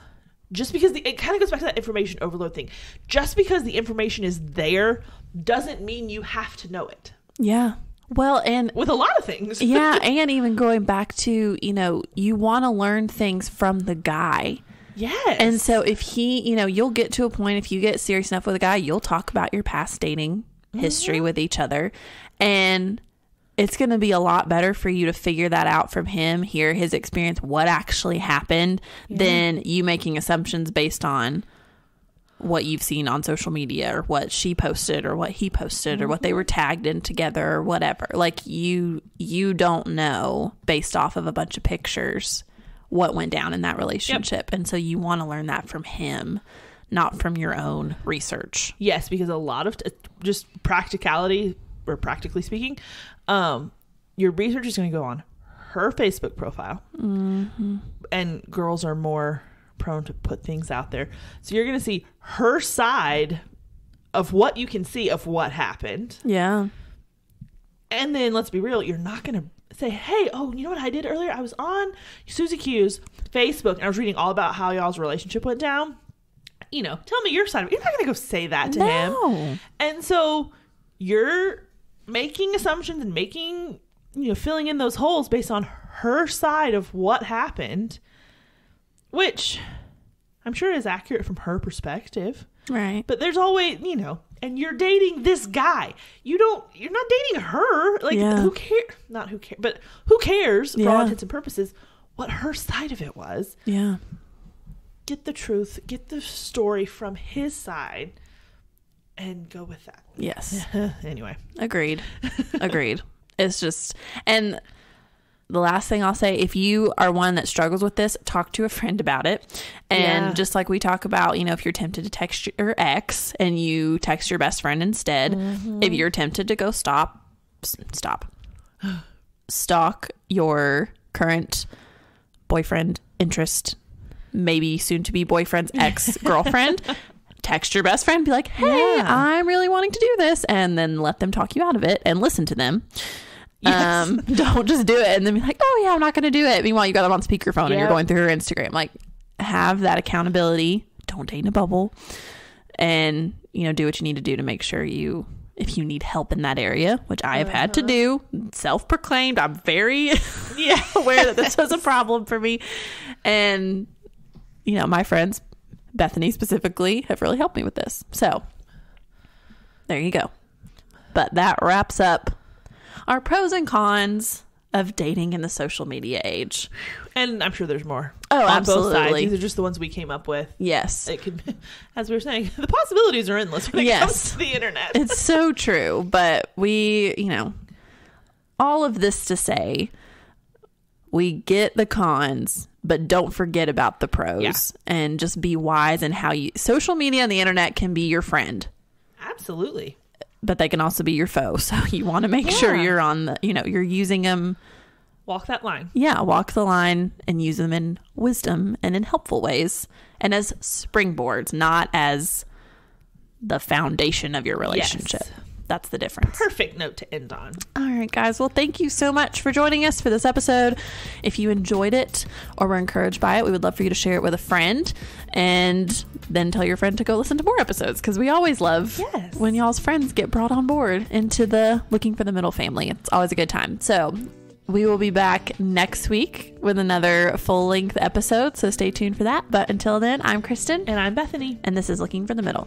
Just because the, it kind of goes back to that information overload thing. Just because the information is there doesn't mean you have to know it. yeah. Well, and With a lot of things. yeah, and even going back to, you know, you want to learn things from the guy. Yes. And so if he, you know, you'll get to a point if you get serious enough with a guy, you'll talk about your past dating mm-hmm. history with each other. And it's going to be a lot better for you to figure that out from him, hear his experience, what actually happened, than you making assumptions based on what you've seen on social media or what she posted or what he posted or what they mm-hmm. were tagged in together or whatever. Like you you don't know based off of a bunch of pictures what went down in that relationship. And so you want to learn that from him, not from your own research. Yes, because a lot of t- just practicality, or practically speaking, um, your research is going to go on her Facebook profile, and girls are more prone to put things out there. So you're going to see her side of what you can see of what happened, Yeah. And then let's be real, you're not going to say, "Hey, oh, you know what I did earlier? I was on Susie Q's Facebook, and I was reading all about how y'all's relationship went down." You know, tell me your side. of it. You're not going to go say that to him. No. And so you're making assumptions and making, you know, filling in those holes based on her side of what happened, which I'm sure is accurate from her perspective. Right. But there's always, you know, and you're dating this guy. You don't, you're not dating her. Like, Yeah. who cares? Not who cares, but who cares for all intents and purposes what her side of it was Yeah. get the truth, get the story from his side, and go with that. Yes. anyway, Agreed. Agreed. It's just, and the last thing I'll say if you are one that struggles with this, talk to a friend about it. And Yeah. just like we talk about, you know, if you're tempted to text your ex and you text your best friend instead, if mm-hmm. you're tempted to go stop, stop, stalk your current boyfriend, interest, maybe soon to be boyfriend's ex girlfriend. Text your best friend, be like, hey, Yeah. I'm really wanting to do this, and then let them talk you out of it and listen to them. Yes. Um, don't just do it and then be like, oh, yeah, I'm not going to do it. Meanwhile, you got them on speakerphone and you're going through her Instagram. Like, have that accountability. Don't date in a bubble. And, you know, do what you need to do to make sure you if you need help in that area, which I have had to do, self proclaimed, I'm very Yeah. aware that this was a problem for me. And, you know, my friends, Bethany specifically, have really helped me with this. So there you go. But that wraps up our pros and cons of dating in the social media age. And I'm sure there's more. Oh, on both sides. absolutely. These are just the ones we came up with. Yes. It could, as we were saying, the possibilities are endless when it Yes. comes to the internet. It's so true. But we, you know, all of this to say, we get the cons, but don't forget about the pros Yeah. and just be wise in how you social media and the internet can be your friend. Absolutely. But they can also be your foe. So you want to make sure you're on the, you know, you're using them. Walk that line. Yeah, walk the line and use them in wisdom and in helpful ways and as springboards, not as the foundation of your relationship. Yes. That's the difference. Perfect note to end on. All right, guys. Well, thank you so much for joining us for this episode. If you enjoyed it or were encouraged by it, we would love for you to share it with a friend and then tell your friend to go listen to more episodes because we always love Yes. when y'all's friends get brought on board into the looking for the middle family. It's always a good time. So, we will be back next week with another full length episode. So, stay tuned for that. But until then, I'm Kristen, And I'm Bethany. and this is Looking for the Middle.